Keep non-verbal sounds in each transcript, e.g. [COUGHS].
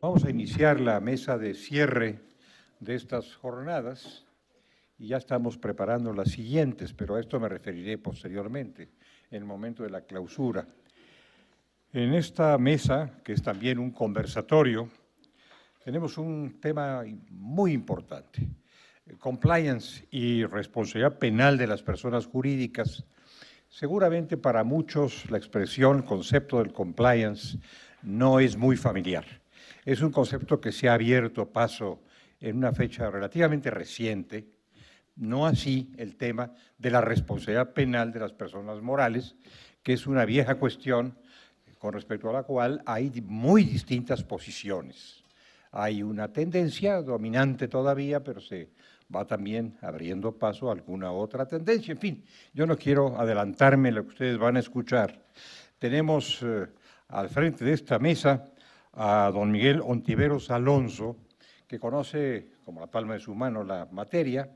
Vamos a iniciar la mesa de cierre de estas jornadas y ya estamos preparando las siguientes, pero a esto me referiré posteriormente, en el momento de la clausura. En esta mesa, que es también un conversatorio, tenemos un tema muy importante, compliance y responsabilidad penal de las personas jurídicas. Seguramente para muchos la expresión, el concepto del compliance no es muy familiar. Es un concepto que se ha abierto paso en una fecha relativamente reciente, no así el tema de la responsabilidad penal de las personas morales, que es una vieja cuestión con respecto a la cual hay muy distintas posiciones. Hay una tendencia dominante todavía, pero se va también abriendo paso a alguna otra tendencia. En fin, yo no quiero adelantarme lo que ustedes van a escuchar. Tenemos eh, al frente de esta mesa a don Miguel Ontiveros Alonso, que conoce como la palma de su mano la materia,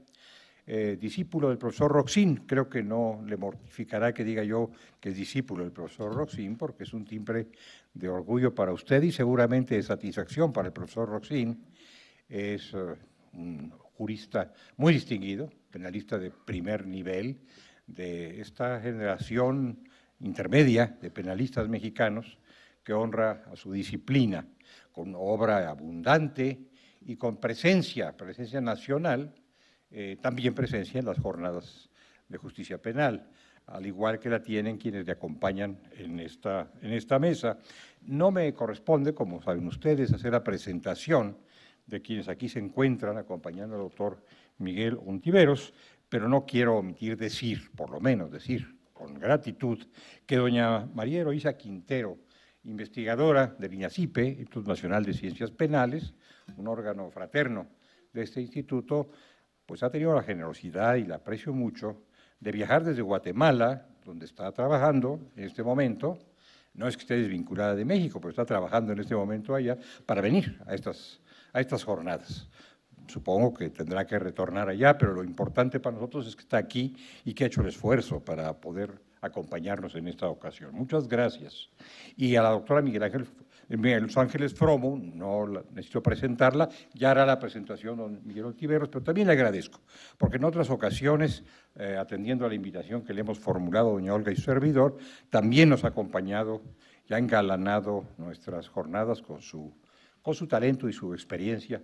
eh, discípulo del profesor Roxín. Creo que no le mortificará que diga yo que es discípulo del profesor Roxín, porque es un timbre de orgullo para usted y seguramente de satisfacción para el profesor Roxín. Es eh, un jurista muy distinguido, penalista de primer nivel de esta generación intermedia de penalistas mexicanos que honra a su disciplina, con obra abundante y con presencia, presencia nacional, eh, también presencia en las jornadas de justicia penal, al igual que la tienen quienes le acompañan en esta, en esta mesa. No me corresponde, como saben ustedes, hacer la presentación de quienes aquí se encuentran acompañando al doctor Miguel Ontiveros, pero no quiero omitir decir, por lo menos decir con gratitud, que doña María Eloísa Quintero, investigadora del INACIPE, Instituto Nacional de Ciencias Penales, un órgano fraterno de este instituto, pues ha tenido la generosidad y la aprecio mucho de viajar desde Guatemala, donde está trabajando en este momento, no es que esté desvinculada de México, pero está trabajando en este momento allá, para venir a estas, a estas jornadas. Supongo que tendrá que retornar allá, pero lo importante para nosotros es que está aquí y que ha hecho el esfuerzo para poder acompañarnos en esta ocasión. Muchas gracias. Y a la doctora Miguel Ángel Miguel Ángeles Fromo, no necesito presentarla, ya hará la presentación don Miguel Ontiveros, pero también le agradezco, porque en otras ocasiones, eh, atendiendo a la invitación que le hemos formulado doña Olga y su servidor, también nos ha acompañado y ha engalanado nuestras jornadas con su, con su talento y su experiencia,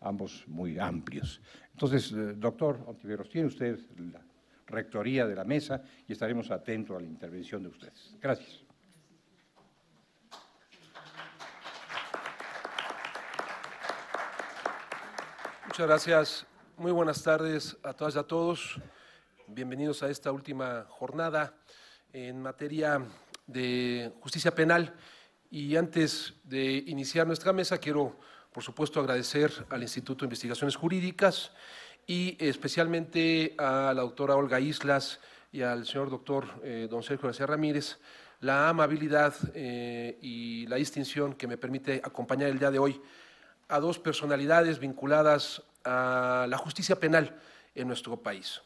ambos muy amplios. Entonces, eh, doctor Ontiveros, tiene usted la rectoría de la mesa y estaremos atentos a la intervención de ustedes. Gracias. Muchas gracias. Muy buenas tardes a todas y a todos. Bienvenidos a esta última jornada en materia de justicia penal. Y antes de iniciar nuestra mesa, quiero, por supuesto, agradecer al Instituto de Investigaciones Jurídicas y especialmente a la doctora Olga Islas y al señor doctor eh, don Sergio García Ramírez la amabilidad eh, y la distinción que me permite acompañar el día de hoy a dos personalidades vinculadas a la justicia penal en nuestro país.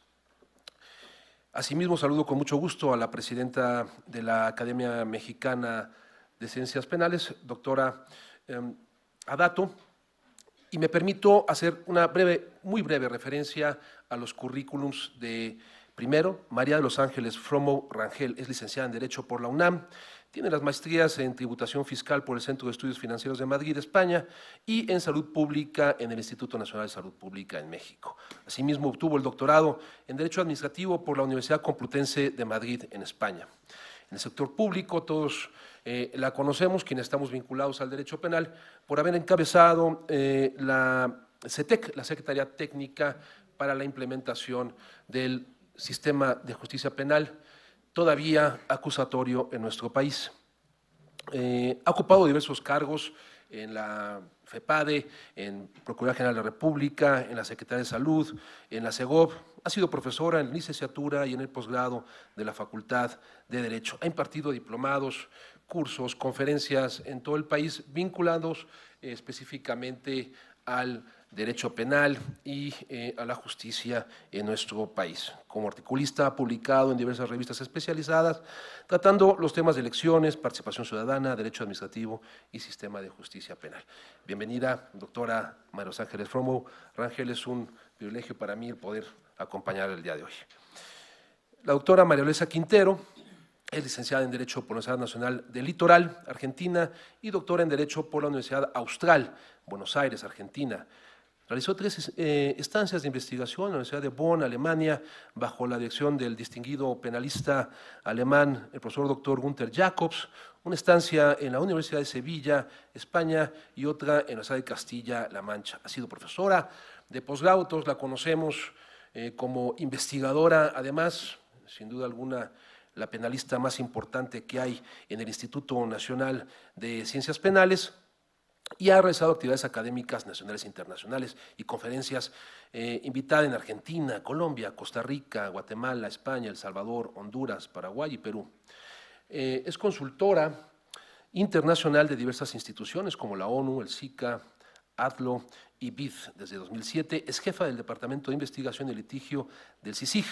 Asimismo, saludo con mucho gusto a la presidenta de la Academia Mexicana de Ciencias Penales, doctora em, Adato, y me permito hacer una breve, muy breve referencia a los currículums de, primero, María de los Ángeles Fromo Rangel, es licenciada en Derecho por la UNAM, tiene las maestrías en tributación fiscal por el Centro de Estudios Financieros de Madrid, España, y en salud pública en el Instituto Nacional de Salud Pública en México. Asimismo, obtuvo el doctorado en Derecho Administrativo por la Universidad Complutense de Madrid, en España. En el sector público, todos eh, la conocemos, quienes estamos vinculados al derecho penal, por haber encabezado eh, la CETEC, la Secretaría Técnica para la implementación del sistema de justicia penal todavía acusatorio en nuestro país. Eh, ha ocupado diversos cargos en la FEPADE, en Procuraduría General de la República, en la Secretaría de Salud, en la CEGOV. Ha sido profesora en licenciatura y en el posgrado de la Facultad de Derecho. Ha impartido diplomados, cursos, conferencias en todo el país vinculados eh, específicamente al derecho penal y eh, a la justicia en nuestro país. Como articulista ha publicado en diversas revistas especializadas, tratando los temas de elecciones, participación ciudadana, derecho administrativo y sistema de justicia penal. Bienvenida, doctora María Ángeles Fromo. Rangel, es un privilegio para mí el poder acompañar el día de hoy. La doctora María Luisa Quintero es licenciada en Derecho por la Universidad Nacional del Litoral, Argentina, y doctora en Derecho por la Universidad Austral, Buenos Aires, Argentina. Realizó tres eh, estancias de investigación en la Universidad de Bonn, Alemania, bajo la dirección del distinguido penalista alemán, el profesor doctor Gunther Jacobs, una estancia en la Universidad de Sevilla, España, y otra en la Universidad de Castilla-La Mancha. Ha sido profesora de posgrado, la conocemos eh, como investigadora, además, sin duda alguna, la penalista más importante que hay en el Instituto Nacional de Ciencias Penales, y ha realizado actividades académicas nacionales e internacionales y conferencias eh, invitada en Argentina, Colombia, Costa Rica, Guatemala, España, El Salvador, Honduras, Paraguay y Perú. Eh, es consultora internacional de diversas instituciones como la ONU, el SICA, ADLO y BID desde 2007. Es jefa del Departamento de Investigación y Litigio del CICIG,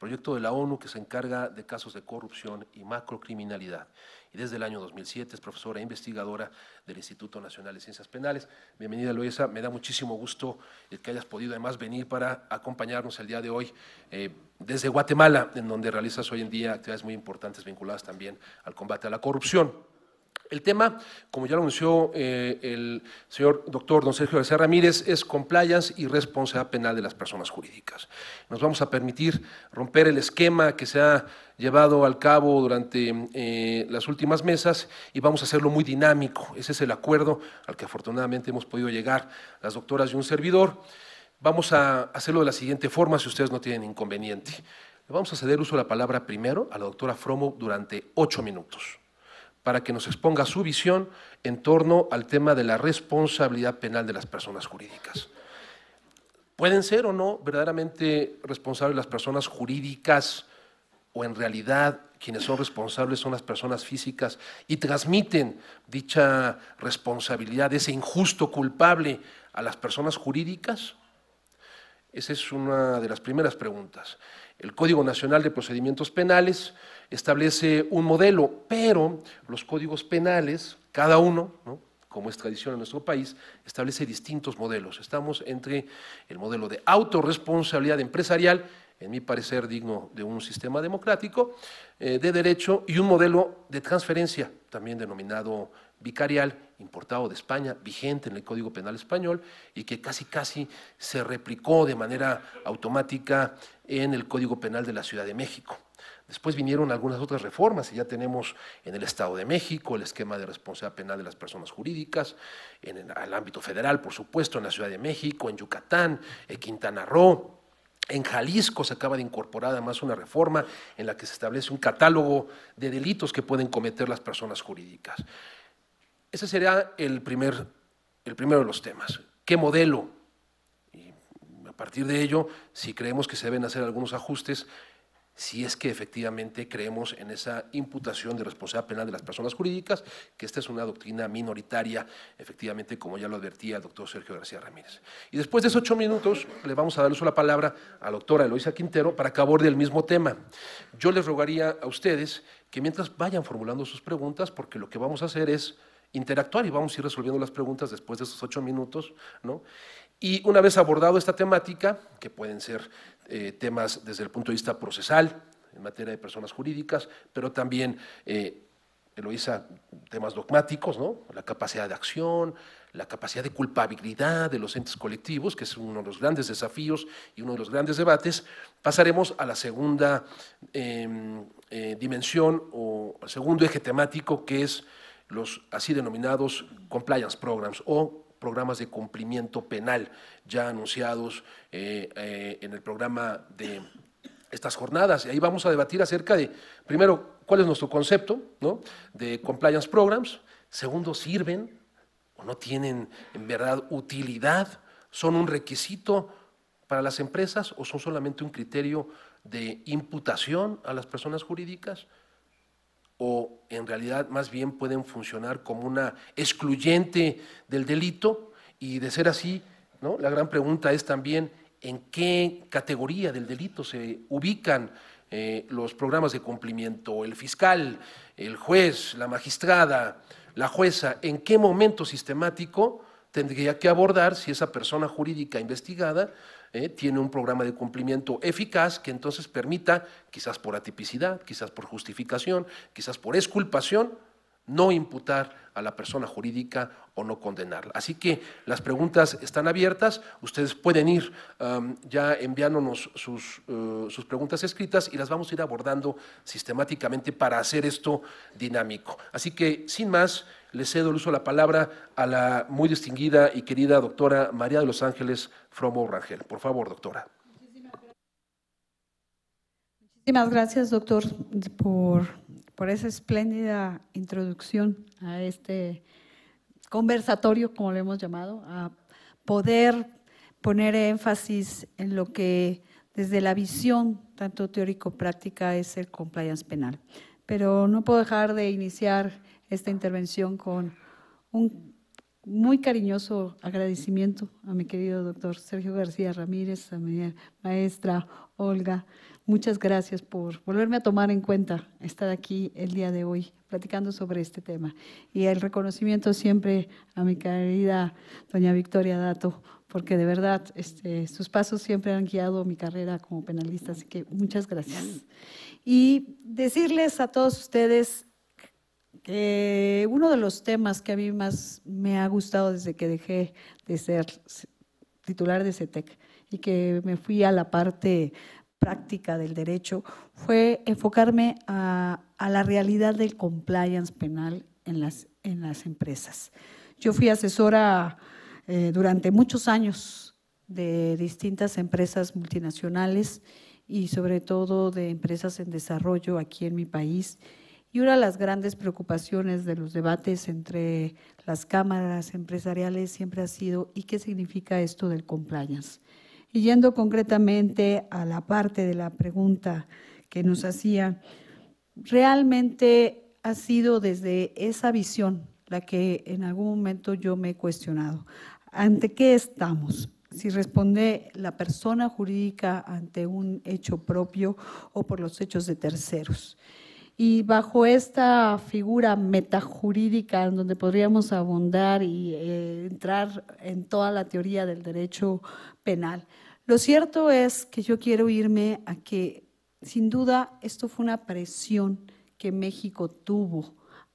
proyecto de la ONU que se encarga de casos de corrupción y macrocriminalidad. Y desde el año 2007 es profesora e investigadora del Instituto Nacional de Ciencias Penales. Bienvenida, Luisa. Me da muchísimo gusto el que hayas podido además venir para acompañarnos el día de hoy eh, desde Guatemala, en donde realizas hoy en día actividades muy importantes vinculadas también al combate a la corrupción. El tema, como ya lo anunció eh, el señor doctor don Sergio García Ramírez, es compliance y responsabilidad penal de las personas jurídicas. Nos vamos a permitir romper el esquema que se ha llevado al cabo durante eh, las últimas mesas y vamos a hacerlo muy dinámico. Ese es el acuerdo al que afortunadamente hemos podido llegar las doctoras y un servidor. Vamos a hacerlo de la siguiente forma, si ustedes no tienen inconveniente. Le vamos a ceder uso de la palabra primero a la doctora Fromo durante ocho minutos para que nos exponga su visión en torno al tema de la responsabilidad penal de las personas jurídicas. ¿Pueden ser o no verdaderamente responsables las personas jurídicas o en realidad quienes son responsables son las personas físicas y transmiten dicha responsabilidad, ese injusto culpable a las personas jurídicas? Esa es una de las primeras preguntas. El Código Nacional de Procedimientos Penales establece un modelo, pero los códigos penales, cada uno, como es tradición en nuestro país, establece distintos modelos. Estamos entre el modelo de autorresponsabilidad empresarial, en mi parecer digno de un sistema democrático, eh, de derecho, y un modelo de transferencia, también denominado vicarial, importado de España, vigente en el Código Penal Español, y que casi casi se replicó de manera automática en el Código Penal de la Ciudad de México. Después vinieron algunas otras reformas y ya tenemos en el Estado de México el esquema de responsabilidad penal de las personas jurídicas, en el, ámbito federal, por supuesto, en la Ciudad de México, en Yucatán, en Quintana Roo. En Jalisco se acaba de incorporar además una reforma en la que se establece un catálogo de delitos que pueden cometer las personas jurídicas. Ese sería el, primer, el primero de los temas. ¿Qué modelo? Y a partir de ello, si creemos que se deben hacer algunos ajustes, si es que efectivamente creemos en esa imputación de responsabilidad penal de las personas jurídicas, que esta es una doctrina minoritaria, efectivamente, como ya lo advertía el doctor Sergio García Ramírez. Y después de esos ocho minutos, le vamos a dar uso la palabra a la doctora Eloisa Quintero para que aborde el mismo tema. Yo les rogaría a ustedes que mientras vayan formulando sus preguntas, porque lo que vamos a hacer es interactuar y vamos a ir resolviendo las preguntas después de esos ocho minutos, ¿no? Y una vez abordado esta temática, que pueden ser eh, temas desde el punto de vista procesal, en materia de personas jurídicas, pero también, eh, Eloisa, temas dogmáticos, ¿no? la capacidad de acción, la capacidad de culpabilidad de los entes colectivos, que es uno de los grandes desafíos y uno de los grandes debates, pasaremos a la segunda em, eh, dimensión o al segundo eje temático, que es los así denominados compliance programs o programas de cumplimiento penal ya anunciados eh, eh, en el programa de estas jornadas. Y ahí vamos a debatir acerca de, primero, cuál es nuestro concepto ¿no? de compliance programs. Segundo, ¿sirven o no tienen en verdad utilidad? ¿Son un requisito para las empresas o son solamente un criterio de imputación a las personas jurídicas? O en realidad más bien pueden funcionar como una excluyente del delito Y de ser así, ¿no? la gran pregunta es también en qué categoría del delito se ubican eh, los programas de cumplimiento, el fiscal, el juez, la magistrada, la jueza, en qué momento sistemático tendría que abordar si esa persona jurídica investigada eh, tiene un programa de cumplimiento eficaz que entonces permita, quizás por atipicidad, quizás por justificación, quizás por exculpación, no imputar a la persona jurídica o no condenarla. Así que las preguntas están abiertas, ustedes pueden ir ya enviándonos sus, uh, sus, preguntas escritas y las vamos a ir abordando sistemáticamente para hacer esto dinámico. Así que, sin más, le cedo el uso de la palabra a la muy distinguida y querida doctora María de los Ángeles Fromo Rangel. Por favor, doctora. Muchísimas gracias, doctor, por por esa espléndida introducción a este conversatorio, como lo hemos llamado, a poder poner énfasis en lo que desde la visión tanto teórico-práctica es el compliance penal. Pero no puedo dejar de iniciar esta intervención con un muy cariñoso agradecimiento a mi querido doctor Sergio García Ramírez, a mi maestra Olga, Muchas gracias por volverme a tomar en cuenta estar aquí el día de hoy platicando sobre este tema. Y el reconocimiento siempre a mi querida doña Victoria Dato, porque de verdad este, sus pasos siempre han guiado mi carrera como penalista, así que muchas gracias. Y decirles a todos ustedes que uno de los temas que a mí más me ha gustado desde que dejé de ser titular de CETEC y que me fui a la parte práctica del derecho fue enfocarme a, la realidad del compliance penal en las, en las empresas. Yo fui asesora eh, durante muchos años de distintas empresas multinacionales y sobre todo de empresas en desarrollo aquí en mi país. Y una de las grandes preocupaciones de los debates entre las cámaras empresariales siempre ha sido ¿y qué significa esto del compliance? Y yendo concretamente a la parte de la pregunta que nos hacía, realmente ha sido desde esa visión la que en algún momento yo me he cuestionado. ¿Ante qué estamos? Si responde la persona jurídica ante un hecho propio o por los hechos de terceros. Y bajo esta figura metajurídica, en donde podríamos abundar y eh, entrar en toda la teoría del derecho penal, lo cierto es que yo quiero irme a que, sin duda, esto fue una presión que México tuvo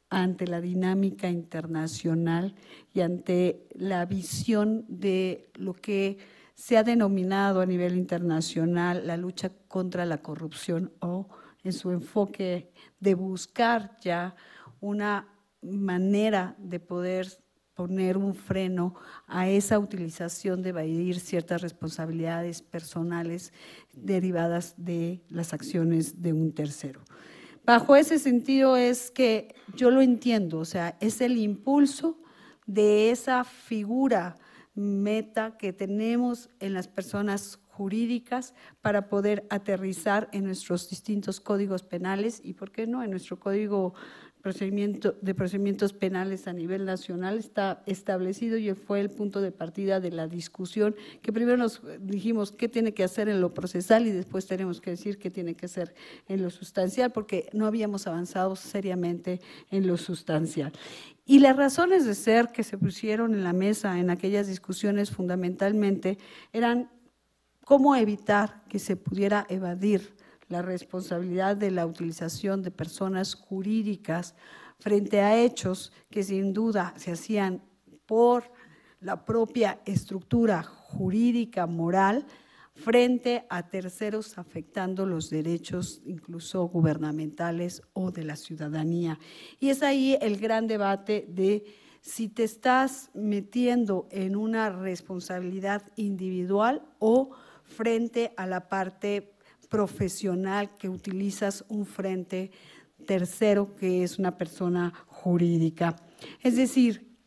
ante la dinámica internacional y ante la visión de lo que se ha denominado a nivel internacional la lucha contra la corrupción o en su enfoque de buscar ya una manera de poder poner un freno a esa utilización de evadir ciertas responsabilidades personales derivadas de las acciones de un tercero. Bajo ese sentido es que yo lo entiendo, o sea, es el impulso de esa figura meta que tenemos en las personas jurídicas para poder aterrizar en nuestros distintos códigos penales y, ¿por qué no?, en nuestro código de procedimientos penales a nivel nacional está establecido y fue el punto de partida de la discusión, que primero nos dijimos qué tiene que hacer en lo procesal y después tenemos que decir qué tiene que hacer en lo sustancial, porque no habíamos avanzado seriamente en lo sustancial. Y las razones de ser que se pusieron en la mesa en aquellas discusiones fundamentalmente eran cómo evitar que se pudiera evadir la responsabilidad de la utilización de personas jurídicas frente a hechos que sin duda se hacían por la propia estructura jurídica moral frente a terceros afectando los derechos incluso gubernamentales o de la ciudadanía. Y es ahí el gran debate de si te estás metiendo en una responsabilidad individual o frente a la parte profesional que utilizas un frente tercero que es una persona jurídica. Es decir,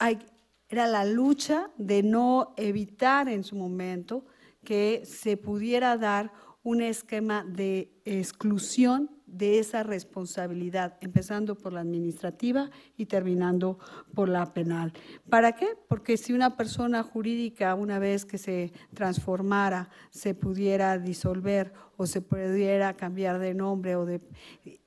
era la lucha de no evitar en su momento que se pudiera dar un esquema de exclusión de esa responsabilidad, empezando por la administrativa y terminando por la penal. ¿Para qué? Porque si una persona jurídica, una vez que se transformara, se pudiera disolver o se pudiera cambiar de nombre o de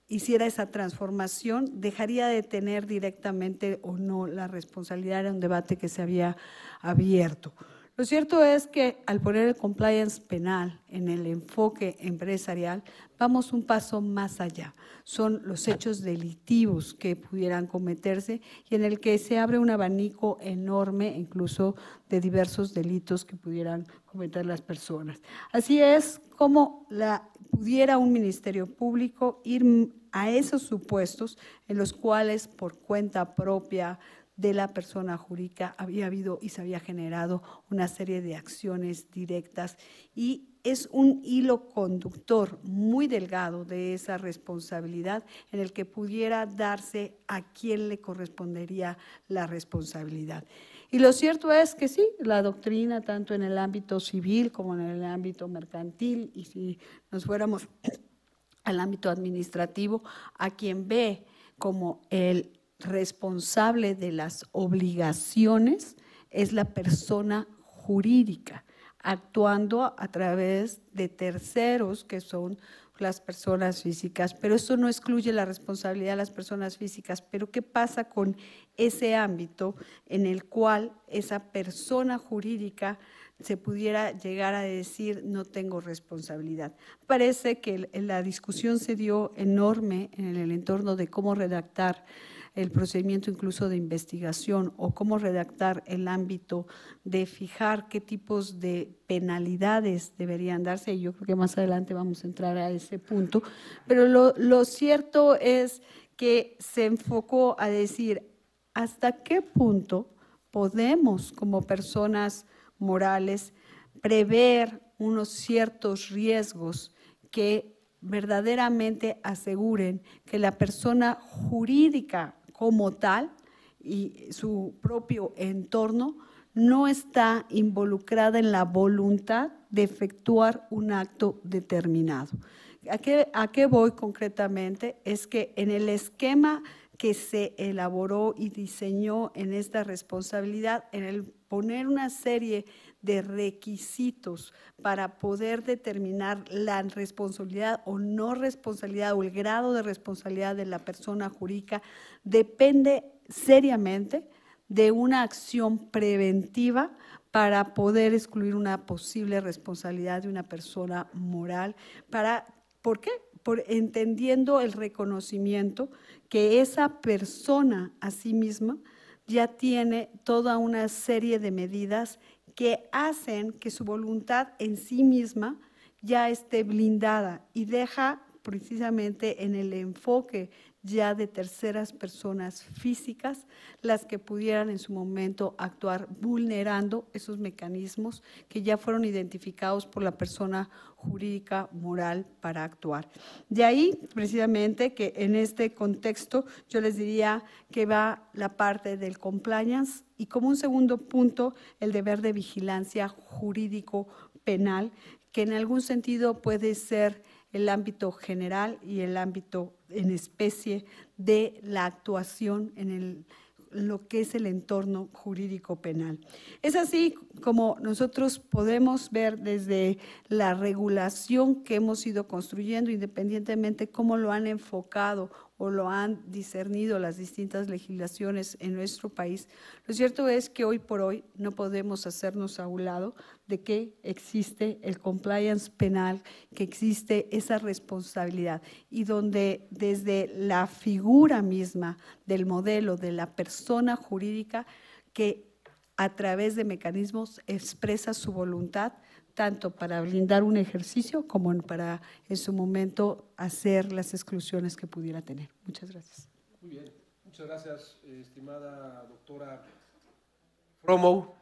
hiciera esa transformación, dejaría de tener directamente o no la responsabilidad, era un debate que se había abierto. Lo cierto es que al poner el compliance penal en el enfoque empresarial, vamos un paso más allá. Son los hechos delictivos que pudieran cometerse y en el que se abre un abanico enorme, incluso de diversos delitos que pudieran cometer las personas. Así es como la, pudiera un ministerio público ir a esos supuestos en los cuales por cuenta propia de la persona jurídica había habido y se había generado una serie de acciones directas y es un hilo conductor muy delgado de esa responsabilidad en el que pudiera darse a quién le correspondería la responsabilidad. Y lo cierto es que sí, la doctrina, tanto en el ámbito civil como en el ámbito mercantil, y si nos fuéramos [CLEARS THROAT] al ámbito administrativo, a quien ve como el responsable de las obligaciones es la persona jurídica, actuando a través de terceros que son las personas físicas, pero eso no excluye la responsabilidad de las personas físicas. Pero ¿qué pasa con ese ámbito en el cual esa persona jurídica se pudiera llegar a decir no tengo responsabilidad. Parece que la discusión se dio enorme en el entorno de cómo redactar el procedimiento incluso de investigación o cómo redactar el ámbito de fijar qué tipos de penalidades deberían darse. Y yo creo que más adelante vamos a entrar a ese punto. Pero lo, lo cierto es que se enfocó a decir hasta qué punto podemos como personas morales prever unos ciertos riesgos que verdaderamente aseguren que la persona jurídica como tal y su propio entorno no está involucrada en la voluntad de efectuar un acto determinado. ¿A qué, ¿A qué, voy concretamente? Es que en el esquema que se elaboró y diseñó en esta responsabilidad, en el poner una serie de requisitos para poder determinar la responsabilidad o no responsabilidad o el grado de responsabilidad de la persona jurídica depende seriamente de una acción preventiva para poder excluir una posible responsabilidad de una persona moral. Para, ¿Por qué? Por entendiendo el reconocimiento que esa persona a sí misma ya tiene toda una serie de medidas que hacen que su voluntad en sí misma ya esté blindada y deja precisamente en el enfoque ya de terceras personas físicas las que pudieran en su momento actuar vulnerando esos mecanismos que ya fueron identificados por la persona jurídica moral para actuar. De ahí precisamente que en este contexto yo les diría que va la parte del compliance y como un segundo punto el deber de vigilancia jurídico penal que en algún sentido puede ser el ámbito general y el ámbito en especie de la actuación en el lo que es el entorno jurídico penal. Es así como nosotros podemos ver desde la regulación que hemos ido construyendo, independientemente cómo lo han enfocado o lo han discernido las distintas legislaciones en nuestro país, lo cierto es que hoy por hoy no podemos hacernos a un lado de que existe el compliance penal, que existe esa responsabilidad y donde desde la figura misma del modelo de la persona jurídica que a través de mecanismos expresa su voluntad, tanto para blindar un ejercicio como para en su momento hacer las exclusiones que pudiera tener. Muchas gracias. Muy bien, muchas gracias, estimada doctora Romo.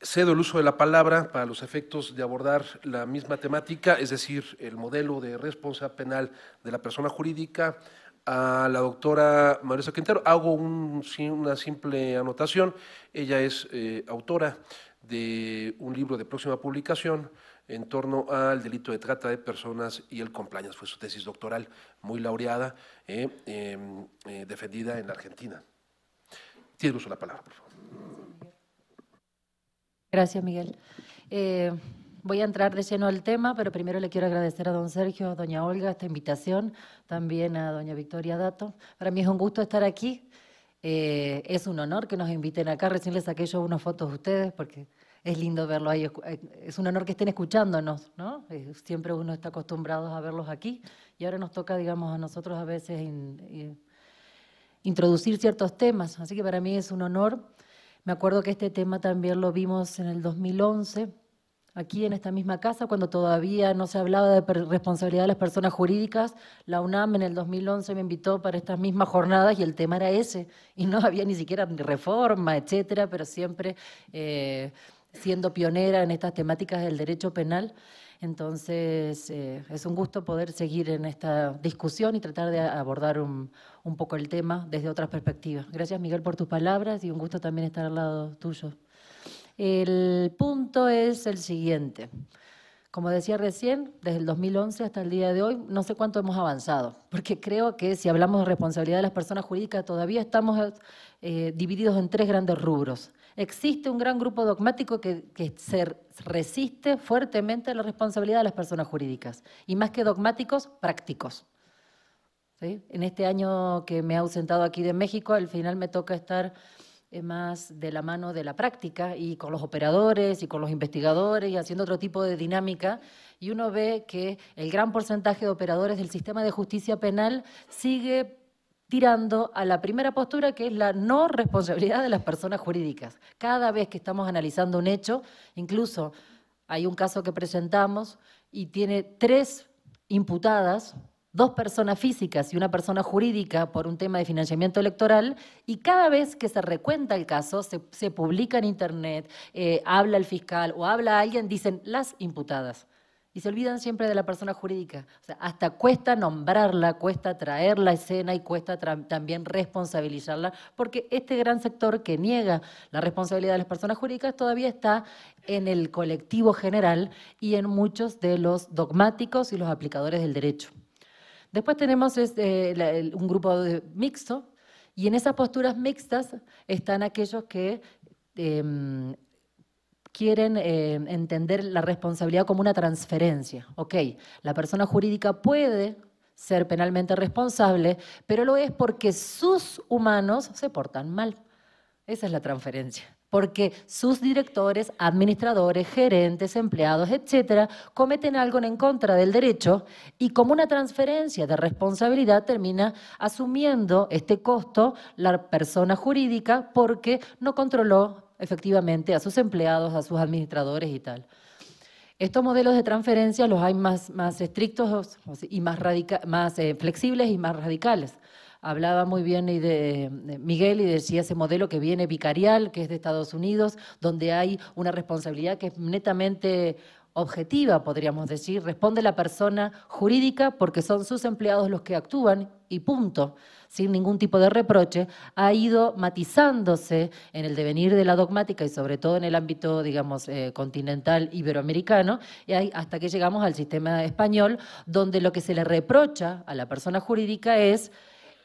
Cedo el uso de la palabra para los efectos de abordar la misma temática, es decir, el modelo de responsabilidad penal de la persona jurídica, a la doctora Marisa Quintero. Hago una simple anotación. Ella es eh, autora de un libro de próxima publicación en torno al delito de trata de personas y el compliance. Fue su tesis doctoral, muy laureada, eh, em, eh, defendida en Argentina. Tiene uso la palabra, por favor. Gracias, Miguel. Eh, voy a entrar de lleno al tema, pero primero le quiero agradecer a don Sergio, a doña Olga, esta invitación, también a doña Victoria Dato. Para mí es un gusto estar aquí. es un honor que nos inviten acá. Recién les saqué yo unas fotos de ustedes porque es lindo verlo ahí. Es un honor que estén escuchándonos, ¿no? Siempre uno está acostumbrado a verlos aquí y ahora nos toca, digamos, a nosotros a veces introducir ciertos temas. Así que para mí es un honor. Me acuerdo que este tema también lo vimos en el 2011, aquí en esta misma casa, cuando todavía no se hablaba de responsabilidad de las personas jurídicas. La UNAM en el 2011 me invitó para estas mismas jornadas y el tema era ese. Y no había ni siquiera reforma, etcétera, pero siempre... Eh, siendo pionera en estas temáticas del derecho penal. Entonces, eh, es un gusto poder seguir en esta discusión y tratar de abordar un, poco el tema desde otras perspectivas. Gracias, Miguel, por tus palabras y un gusto también estar al lado tuyo. El punto es el siguiente. Como decía recién, desde el 2011 hasta el día de hoy, no sé cuánto hemos avanzado, porque creo que si hablamos de responsabilidad de las personas jurídicas, todavía estamos eh, divididos en tres grandes rubros existe un gran grupo dogmático que, se resiste fuertemente a la responsabilidad de las personas jurídicas, y más que dogmáticos, prácticos. En este año que me he ausentado aquí de México, al final me toca estar eh, más de la mano de la práctica y con los operadores y con los investigadores y haciendo otro tipo de dinámica. Y uno ve que el gran porcentaje de operadores del sistema de justicia penal sigue tirando a la primera postura, que es la no responsabilidad de las personas jurídicas. Cada vez que estamos analizando un hecho, incluso hay un caso que presentamos y tiene tres imputadas, dos personas físicas y una persona jurídica por un tema de financiamiento electoral, y cada vez que se recuenta el caso, se, publica en Internet, eh, habla el fiscal o habla alguien, dicen las imputadas y se olvidan siempre de la persona jurídica. Hasta cuesta nombrarla, cuesta traer la escena y cuesta también responsabilizarla, porque este gran sector que niega la responsabilidad de las personas jurídicas todavía está en el colectivo general y en muchos de los dogmáticos y los aplicadores del derecho. Después tenemos este, un grupo mixto, y en esas posturas mixtas están aquellos que em, quieren eh, entender la responsabilidad como una transferencia. Ok, la persona jurídica puede ser penalmente responsable, pero lo es porque sus humanos se portan mal. Esa es la transferencia. Porque sus directores, administradores, gerentes, empleados, etcétera, cometen algo en contra del derecho y como una transferencia de responsabilidad termina asumiendo este costo la persona jurídica porque no controló efectivamente a sus empleados, a sus administradores y tal. Estos modelos de transferencia los hay más, más estrictos y más, más eh, flexibles y más radicales. Hablaba muy bien de, Miguel y decía ese modelo que viene vicarial, que es de Estados Unidos, donde hay una responsabilidad que es netamente objetiva, podríamos decir. Responde la persona jurídica porque son sus empleados los que actúan y punto sin ningún tipo de reproche, ha ido matizándose en el devenir de la dogmática y sobre todo en el ámbito, digamos, eh, continental iberoamericano, y hasta que llegamos al sistema español, donde lo que se le reprocha a la persona jurídica es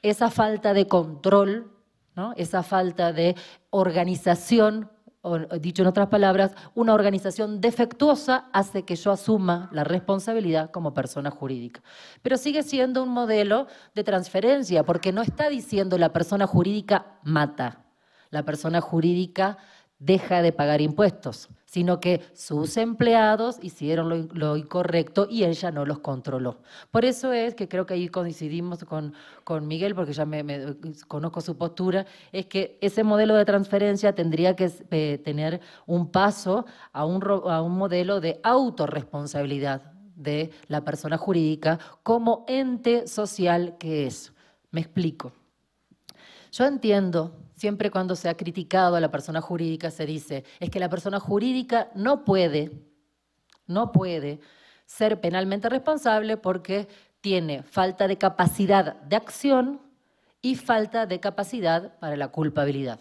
esa falta de control, ¿no? esa falta de organización o dicho en otras palabras, una organización defectuosa hace que yo asuma la responsabilidad como persona jurídica. Pero sigue siendo un modelo de transferencia, porque no está diciendo la persona jurídica mata, la persona jurídica deja de pagar impuestos, sino que sus empleados hicieron lo, incorrecto y ella no los controló. Por eso es que creo que ahí coincidimos con, con Miguel, porque ya me, conozco su postura, es que ese modelo de transferencia tendría que eh, tener un paso a un, a un modelo de autorresponsabilidad de la persona jurídica como ente social que es. Me explico. Yo entiendo siempre cuando se ha criticado a la persona jurídica se dice, es que la persona jurídica no puede, no puede ser penalmente responsable porque tiene falta de capacidad de acción y falta de capacidad para la culpabilidad.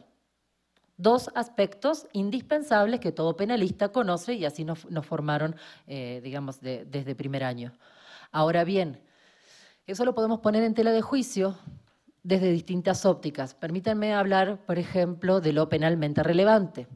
Dos aspectos indispensables que todo penalista conoce y así nos, formaron, eh, digamos, desde primer año. Ahora bien, eso lo podemos poner en tela de juicio desde distintas ópticas. Permítanme hablar, por ejemplo, de lo penalmente relevante.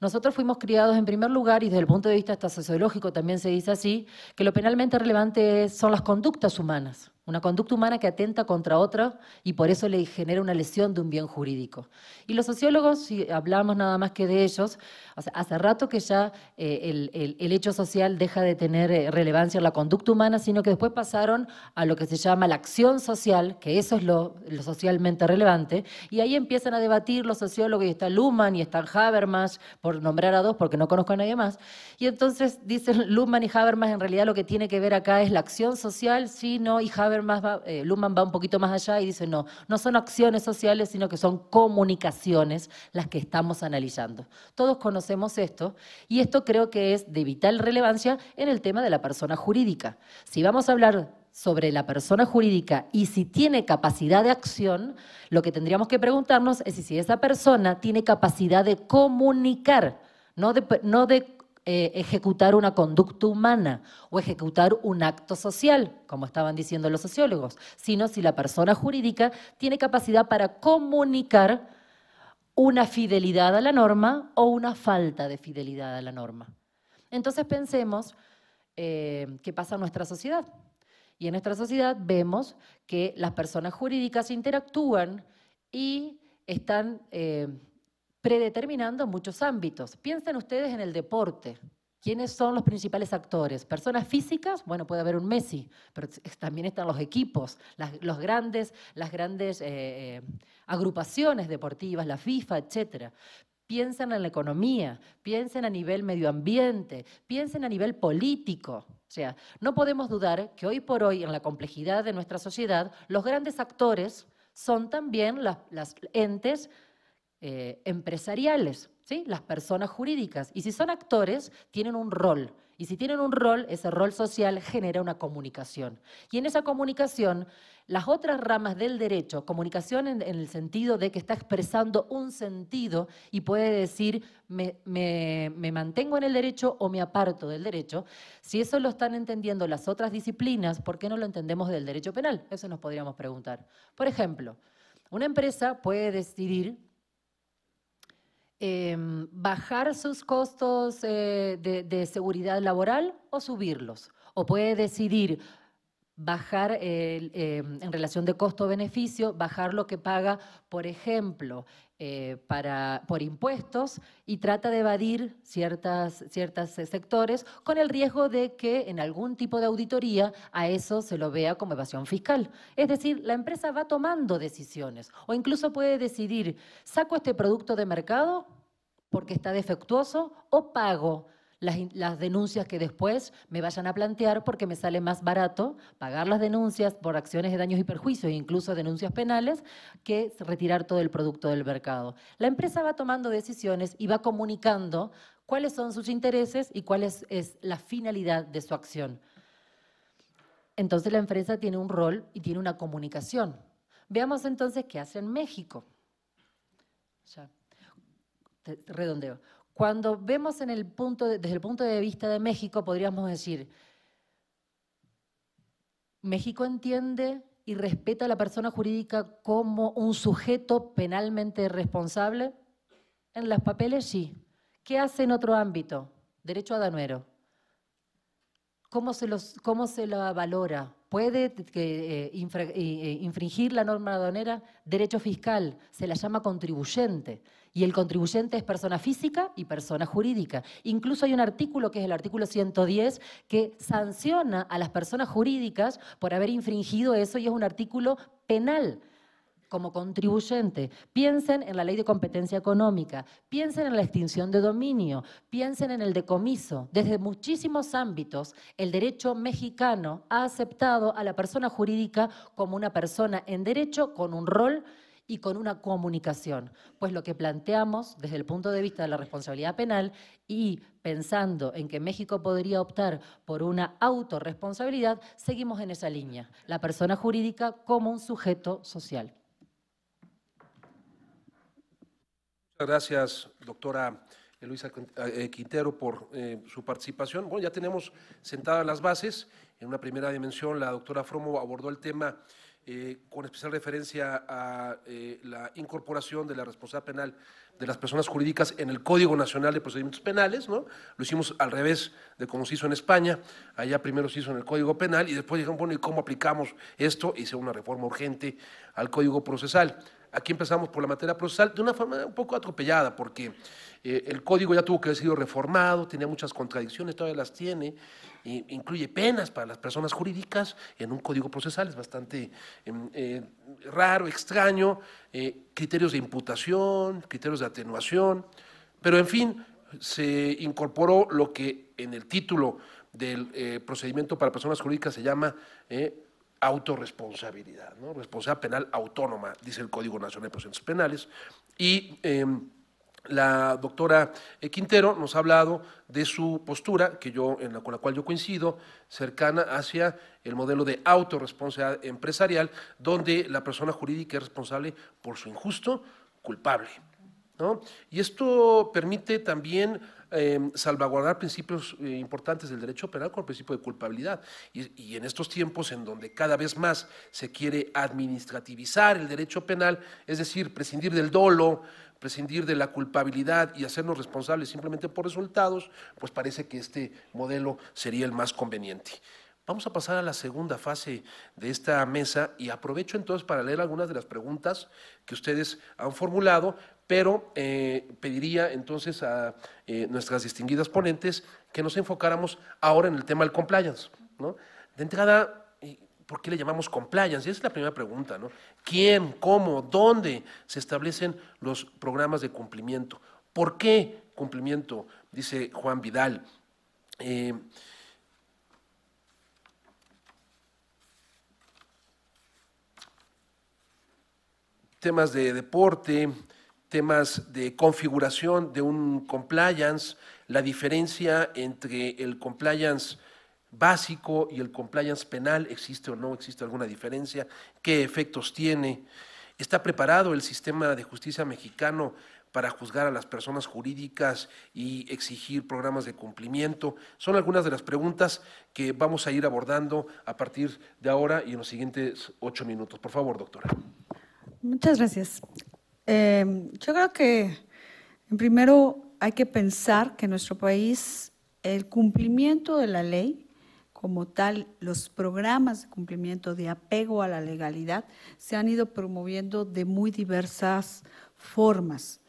Nosotros fuimos criados en primer lugar, y desde el punto de vista sociológico también se dice así, que lo penalmente relevante son las conductas humanas una conducta humana que atenta contra otra y por eso le genera una lesión de un bien jurídico. Y los sociólogos, si hablamos nada más que de ellos, hace rato que ya eh, el, hecho social deja de tener eh, relevancia en la conducta humana, sino que después pasaron a lo que se llama la acción social, que eso es lo, socialmente relevante, y ahí empiezan a debatir los sociólogos, y está Luhmann y están Habermas, por nombrar a dos porque no conozco a nadie más, y entonces dicen Luhmann y Habermas, en realidad lo que tiene que ver acá es la acción social, sí, no, y Habermas más eh, va un poquito más allá y dice, no, no son acciones sociales, sino que son comunicaciones las que estamos analizando. Todos conocemos esto y esto creo que es de vital relevancia en el tema de la persona jurídica. Si vamos a hablar sobre la persona jurídica y si tiene capacidad de acción, lo que tendríamos que preguntarnos es si esa persona tiene capacidad de comunicar, no de, no de eh, ejecutar una conducta humana o ejecutar un acto social, como estaban diciendo los sociólogos, sino si la persona jurídica tiene capacidad para comunicar una fidelidad a la norma o una falta de fidelidad a la norma. Entonces pensemos eh, qué pasa en nuestra sociedad. Y en nuestra sociedad vemos que las personas jurídicas interactúan y están eh, predeterminando muchos ámbitos. Piensen ustedes en el deporte. ¿Quiénes son los principales actores? Personas físicas, bueno, puede haber un Messi, pero también están los equipos, las, los grandes, las grandes eh, eh, agrupaciones deportivas, la FIFA, etc. Piensen en la economía, piensen a nivel medio ambiente, piensen a nivel político. O sea, no podemos dudar que hoy por hoy, en la complejidad de nuestra sociedad, los grandes actores son también las, las entes eh, empresariales, ¿sí? las personas jurídicas. Y si son actores, tienen un rol. Y si tienen un rol, ese rol social genera una comunicación. Y en esa comunicación, las otras ramas del derecho, comunicación en, el sentido de que está expresando un sentido y puede decir, me, me, mantengo en el derecho o me aparto del derecho, si eso lo están entendiendo las otras disciplinas, ¿por qué no lo entendemos del derecho penal? Eso nos podríamos preguntar. Por ejemplo, una empresa puede decidir Em, bajar sus costos eh, de, seguridad laboral o subirlos. O puede decidir bajar em, en relación de costo-beneficio, bajar lo que paga, por ejemplo, eh, para, por impuestos y trata de evadir ciertos ciertas eh, sectores con el riesgo de que en algún tipo de auditoría a eso se lo vea como evasión fiscal. Es decir, la empresa va tomando decisiones o incluso puede decidir, saco este producto de mercado porque está defectuoso o pago las, denuncias que después me vayan a plantear porque me sale más barato pagar las denuncias por acciones de daños y perjuicios, incluso denuncias penales, que retirar todo el producto del mercado. La empresa va tomando decisiones y va comunicando cuáles son sus intereses y cuál es, la finalidad de su acción. Entonces la empresa tiene un rol y tiene una comunicación. Veamos entonces qué hace en México. Ya redondeo. Cuando vemos desde el punto de vista de México, podríamos decir, México entiende y respeta a la persona jurídica como un sujeto penalmente responsable. En los papeles sí. ¿Qué hace en otro ámbito? Derecho aduanero. ¿Cómo se, los, cómo se la valora? ¿Puede eh, eh, infringir la norma aduanera? Derecho fiscal, se la llama contribuyente. Y el contribuyente es persona física y persona jurídica. Incluso hay un artículo, que es el artículo 110, que sanciona a las personas jurídicas por haber infringido eso y es un artículo penal como contribuyente. Piensen en la ley de competencia económica, piensen en la extinción de dominio, piensen en el decomiso. Desde muchísimos ámbitos, el derecho mexicano ha aceptado a la persona jurídica como una persona en derecho con un rol y con una comunicación. Pues lo que planteamos desde el punto de vista de la responsabilidad penal y pensando en que México podría optar por una autorresponsabilidad, seguimos en esa línea, la persona jurídica como un sujeto social. Muchas gracias, doctora Luisa eh, Quintero, por eh, su participación. Bueno, ya tenemos sentadas las bases. En una primera dimensión, la doctora Fromo abordó el tema eh, con especial referencia a la incorporación de la responsabilidad penal de las personas jurídicas en el Código Nacional de Procedimientos Penales, ¿no? Lo hicimos al revés de cómo se hizo en España, allá primero se hizo en el Código Penal y después dijeron, bueno, ¿y cómo aplicamos esto? Hice una reforma urgente al Código Procesal. Aquí empezamos por la materia procesal de una forma un poco atropellada, porque eh, el código ya tuvo que haber sido reformado, tenía muchas contradicciones, todavía las tiene, incluye penas para las personas jurídicas en un código procesal, es bastante em, eh, raro, extraño, eh, criterios de imputación, criterios de atenuación, pero en fin, se incorporó lo que en el título del procedimiento para personas jurídicas se llama autorresponsabilidad, responsabilidad penal autónoma, dice el Código Nacional de Procedimientos Penales. Y em, la doctora Quintero nos ha hablado de su postura, que yo, en la, con la cual yo coincido, cercana hacia el modelo de autorresponsabilidad empresarial, donde la persona jurídica es responsable por su injusto culpable. ¿no? Y esto permite también Em, salvaguardar principios eh, importantes del derecho penal con el principio de culpabilidad. Y, en estos tiempos en donde cada vez más se quiere administrativizar el derecho penal, es decir, prescindir del dolo, prescindir de la culpabilidad y hacernos responsables simplemente por resultados, pues parece que este modelo sería el más conveniente. Vamos a pasar a la segunda fase de esta mesa y aprovecho entonces para leer algunas de las preguntas que ustedes han formulado pero eh, pediría entonces a eh, nuestras distinguidas ponentes que nos enfocáramos ahora en el tema del compliance. ¿no? De entrada, ¿por qué le llamamos compliance? Y esa es la primera pregunta. ¿no? ¿Quién, cómo, dónde se establecen los programas de cumplimiento? ¿Por qué cumplimiento? Dice Juan Vidal. Eh, temas de deporte, temas de configuración de un compliance, la diferencia entre el compliance básico y el compliance penal, existe o no existe alguna diferencia, qué efectos tiene, está preparado el sistema de justicia mexicano para juzgar a las personas jurídicas y exigir programas de cumplimiento. Son algunas de las preguntas que vamos a ir abordando a partir de ahora y en los siguientes ocho minutos. Por favor, doctora. Muchas gracias. Em, yo creo que primero hay que pensar que en nuestro país el cumplimiento de la ley, como tal, los programas de cumplimiento de apego a la legalidad, se han ido promoviendo de muy diversas formas,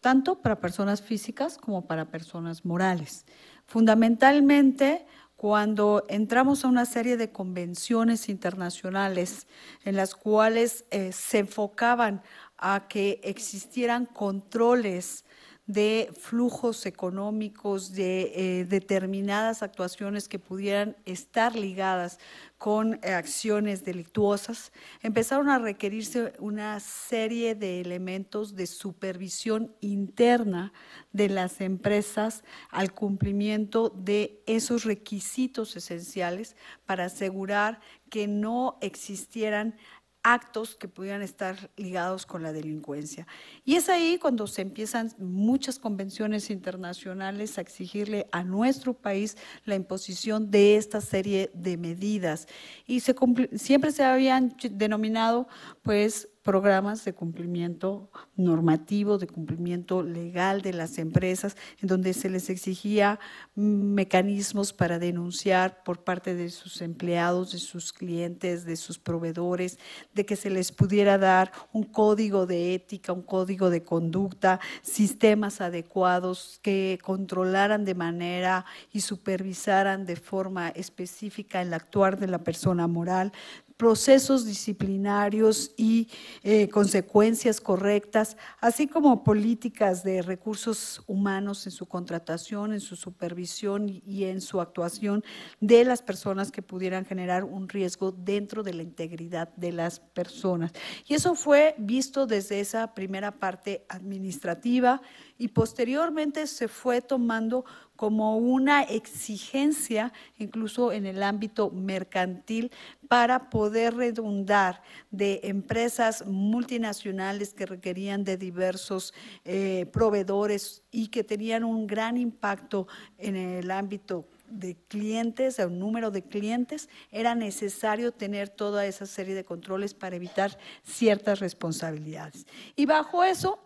tanto para personas físicas como para personas morales. Fundamentalmente, cuando entramos a una serie de convenciones internacionales en las cuales eh, se enfocaban a que existieran controles de flujos económicos, de eh, determinadas actuaciones que pudieran estar ligadas con eh, acciones delictuosas, empezaron a requerirse una serie de elementos de supervisión interna de las empresas al cumplimiento de esos requisitos esenciales para asegurar que no existieran actos que pudieran estar ligados con la delincuencia. Y es ahí cuando se empiezan muchas convenciones internacionales a exigirle a nuestro país la imposición de esta serie de medidas. Y se siempre se habían denominado pues programas de cumplimiento normativo, de cumplimiento legal de las empresas, en donde se les exigía mecanismos para denunciar por parte de sus empleados, de sus clientes, de sus proveedores, de que se les pudiera dar un código de ética, un código de conducta, sistemas adecuados que controlaran de manera y supervisaran de forma específica el actuar de la persona moral, procesos disciplinarios y eh, consecuencias correctas, así como políticas de recursos humanos en su contratación, en su supervisión y en su actuación de las personas que pudieran generar un riesgo dentro de la integridad de las personas. Y eso fue visto desde esa primera parte administrativa y posteriormente se fue tomando como una exigencia, incluso en el ámbito mercantil, para poder redundar de empresas multinacionales que requerían de diversos eh, proveedores y que tenían un gran impacto en el ámbito de clientes, el número de clientes, era necesario tener toda esa serie de controles para evitar ciertas responsabilidades. Y bajo eso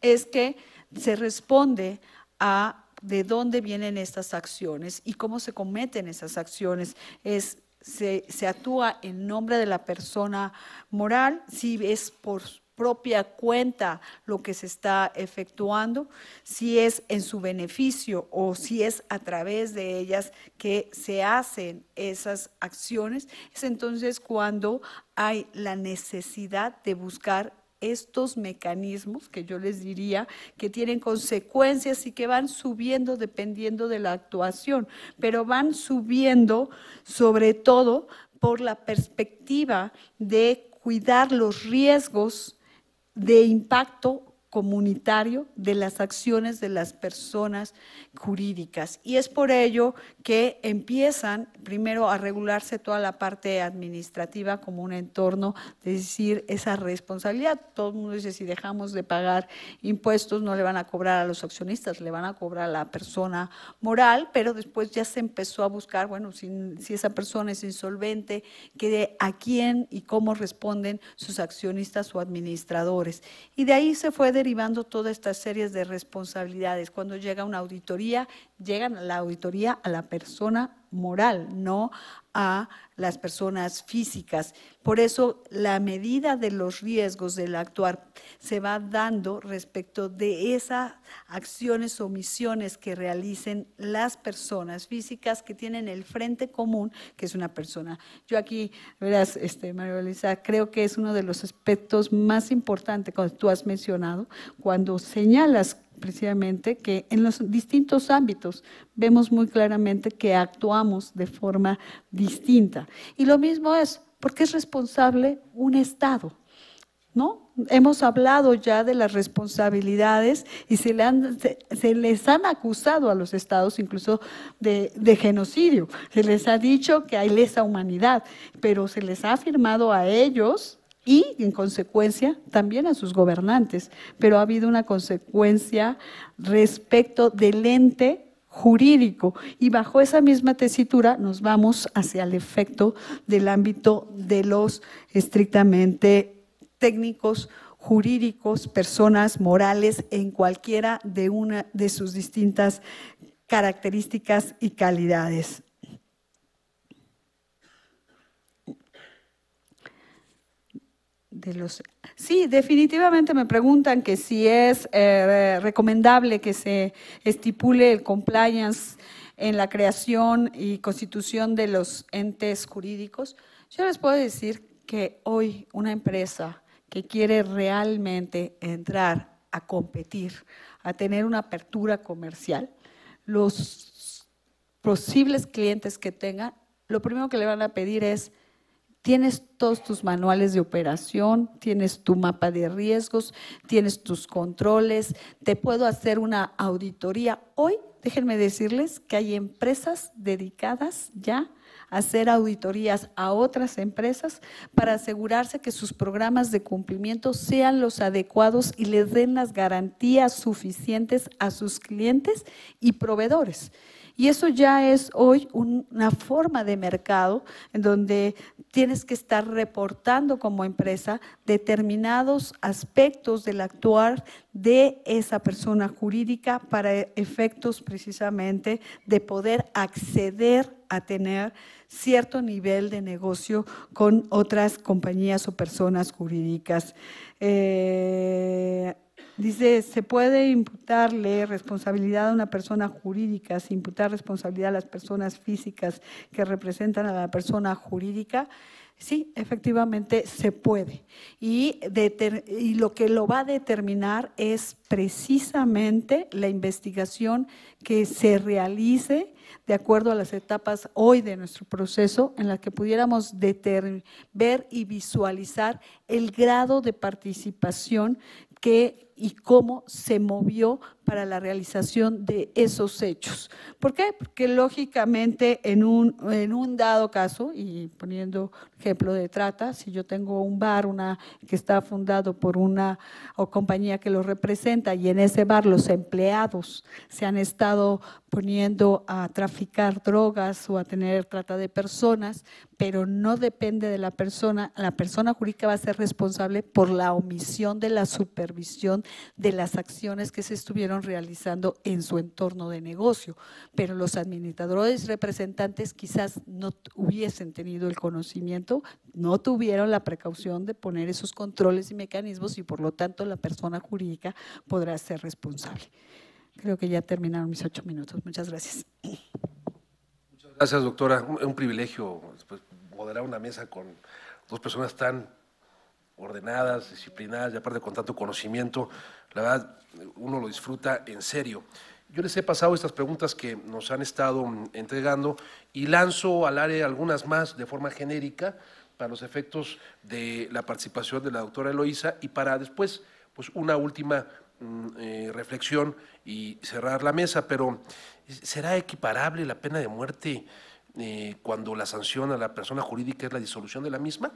es que se responde a de dónde vienen estas acciones y cómo se cometen esas acciones. Es, se, se actúa en nombre de la persona moral, si es por propia cuenta lo que se está efectuando, si es en su beneficio o si es a través de ellas que se hacen esas acciones, es entonces cuando hay la necesidad de buscar estos mecanismos que yo les diría que tienen consecuencias y que van subiendo dependiendo de la actuación, pero van subiendo sobre todo por la perspectiva de cuidar los riesgos de impacto comunitario de las acciones de las personas jurídicas. Y es por ello que empiezan primero a regularse toda la parte administrativa como un entorno, de decir, esa responsabilidad. Todo el mundo dice, si dejamos de pagar impuestos, no le van a cobrar a los accionistas, le van a cobrar a la persona moral, pero después ya se empezó a buscar, bueno, si, esa persona es insolvente, que a quién y cómo responden sus accionistas o administradores. Y de ahí se fue derivando toda esta serie de responsabilidades. Cuando llega una auditoría, llegan la auditoría a la persona moral, no a las personas físicas. Por eso la medida de los riesgos del actuar se va dando respecto de esas acciones o misiones que realicen las personas físicas que tienen el frente común, que es una persona. Yo aquí, verás, este, María Elisa, creo que es uno de los aspectos más importantes que tú has mencionado, cuando señalas precisamente que en los distintos ámbitos vemos muy claramente que actuamos de forma distinta. Y lo mismo es, porque es responsable un Estado? ¿No? Hemos hablado ya de las responsabilidades y se, les han acusado a los estados incluso de, de, genocidio. Se les ha dicho que hay lesa humanidad, pero se les ha afirmado a ellos y en consecuencia también a sus gobernantes, pero ha habido una consecuencia respecto del ente jurídico y bajo esa misma tesitura nos vamos hacia el efecto del ámbito de los estrictamente técnicos jurídicos, personas morales en cualquiera de una de sus distintas características y calidades. de los... Sí, definitivamente me preguntan que si es eh, recomendable que se estipule el compliance en la creación y constitución de los entes jurídicos. Yo les puedo decir que hoy una empresa que quiere realmente entrar a competir, a tener una apertura comercial, los posibles clientes que tenga, lo primero que le van a pedir es Tienes todos tus manuales de operación, tienes tu mapa de riesgos, tienes tus controles, te puedo hacer una auditoría. Hoy, déjenme decirles que hay empresas dedicadas ya a hacer auditorías a otras empresas para asegurarse que sus programas de cumplimiento sean los adecuados y les den las garantías suficientes a sus clientes y proveedores. Y eso ya es hoy una forma de mercado en donde tienes que estar reportando como empresa determinados aspectos del actuar de esa persona jurídica para efectos precisamente de poder acceder a tener cierto nivel de negocio con otras compañías o personas jurídicas. Eh, Dice, se puede imputarle responsabilidad a una persona jurídica, sin imputar responsabilidad a las personas físicas que representan a la persona jurídica. Sí, efectivamente se puede. Y, y, lo que lo va a determinar es precisamente la investigación que se realice de acuerdo a las etapas hoy de nuestro proceso en las que pudiéramos ver y visualizar el grado de participación que y cómo se movió para la realización de esos hechos. ¿Por qué? Porque lógicamente en un, en un dado caso, y poniendo ejemplo de trata, si yo tengo un bar una, que está fundado por una o compañía que lo representa y en ese bar los empleados se han estado poniendo a traficar drogas o a tener trata de personas, pero no depende de la persona, la persona jurídica va a ser responsable por la omisión de la supervisión de las acciones que se estuvieron realizando en su entorno de negocio, pero los administradores representantes quizás no hubiesen tenido el conocimiento, no tuvieron la precaución de poner esos controles y mecanismos y por lo tanto la persona jurídica podrá ser responsable. Creo que ya terminaron mis ocho minutos. Muchas gracias. Muchas gracias, doctora. Un, un privilegio pues, moderar una mesa con dos personas tan ordenadas, disciplinadas y aparte con tanto conocimiento. La verdad, uno lo disfruta en serio. Yo les he pasado estas preguntas que nos han estado entregando y lanzo al área algunas más de forma genérica para los efectos de la participación de la doctora Eloísa y para después pues una última mm, eh, reflexión y cerrar la mesa, pero ¿será equiparable la pena de muerte eh, cuando la sanción a la persona jurídica es la disolución de la misma?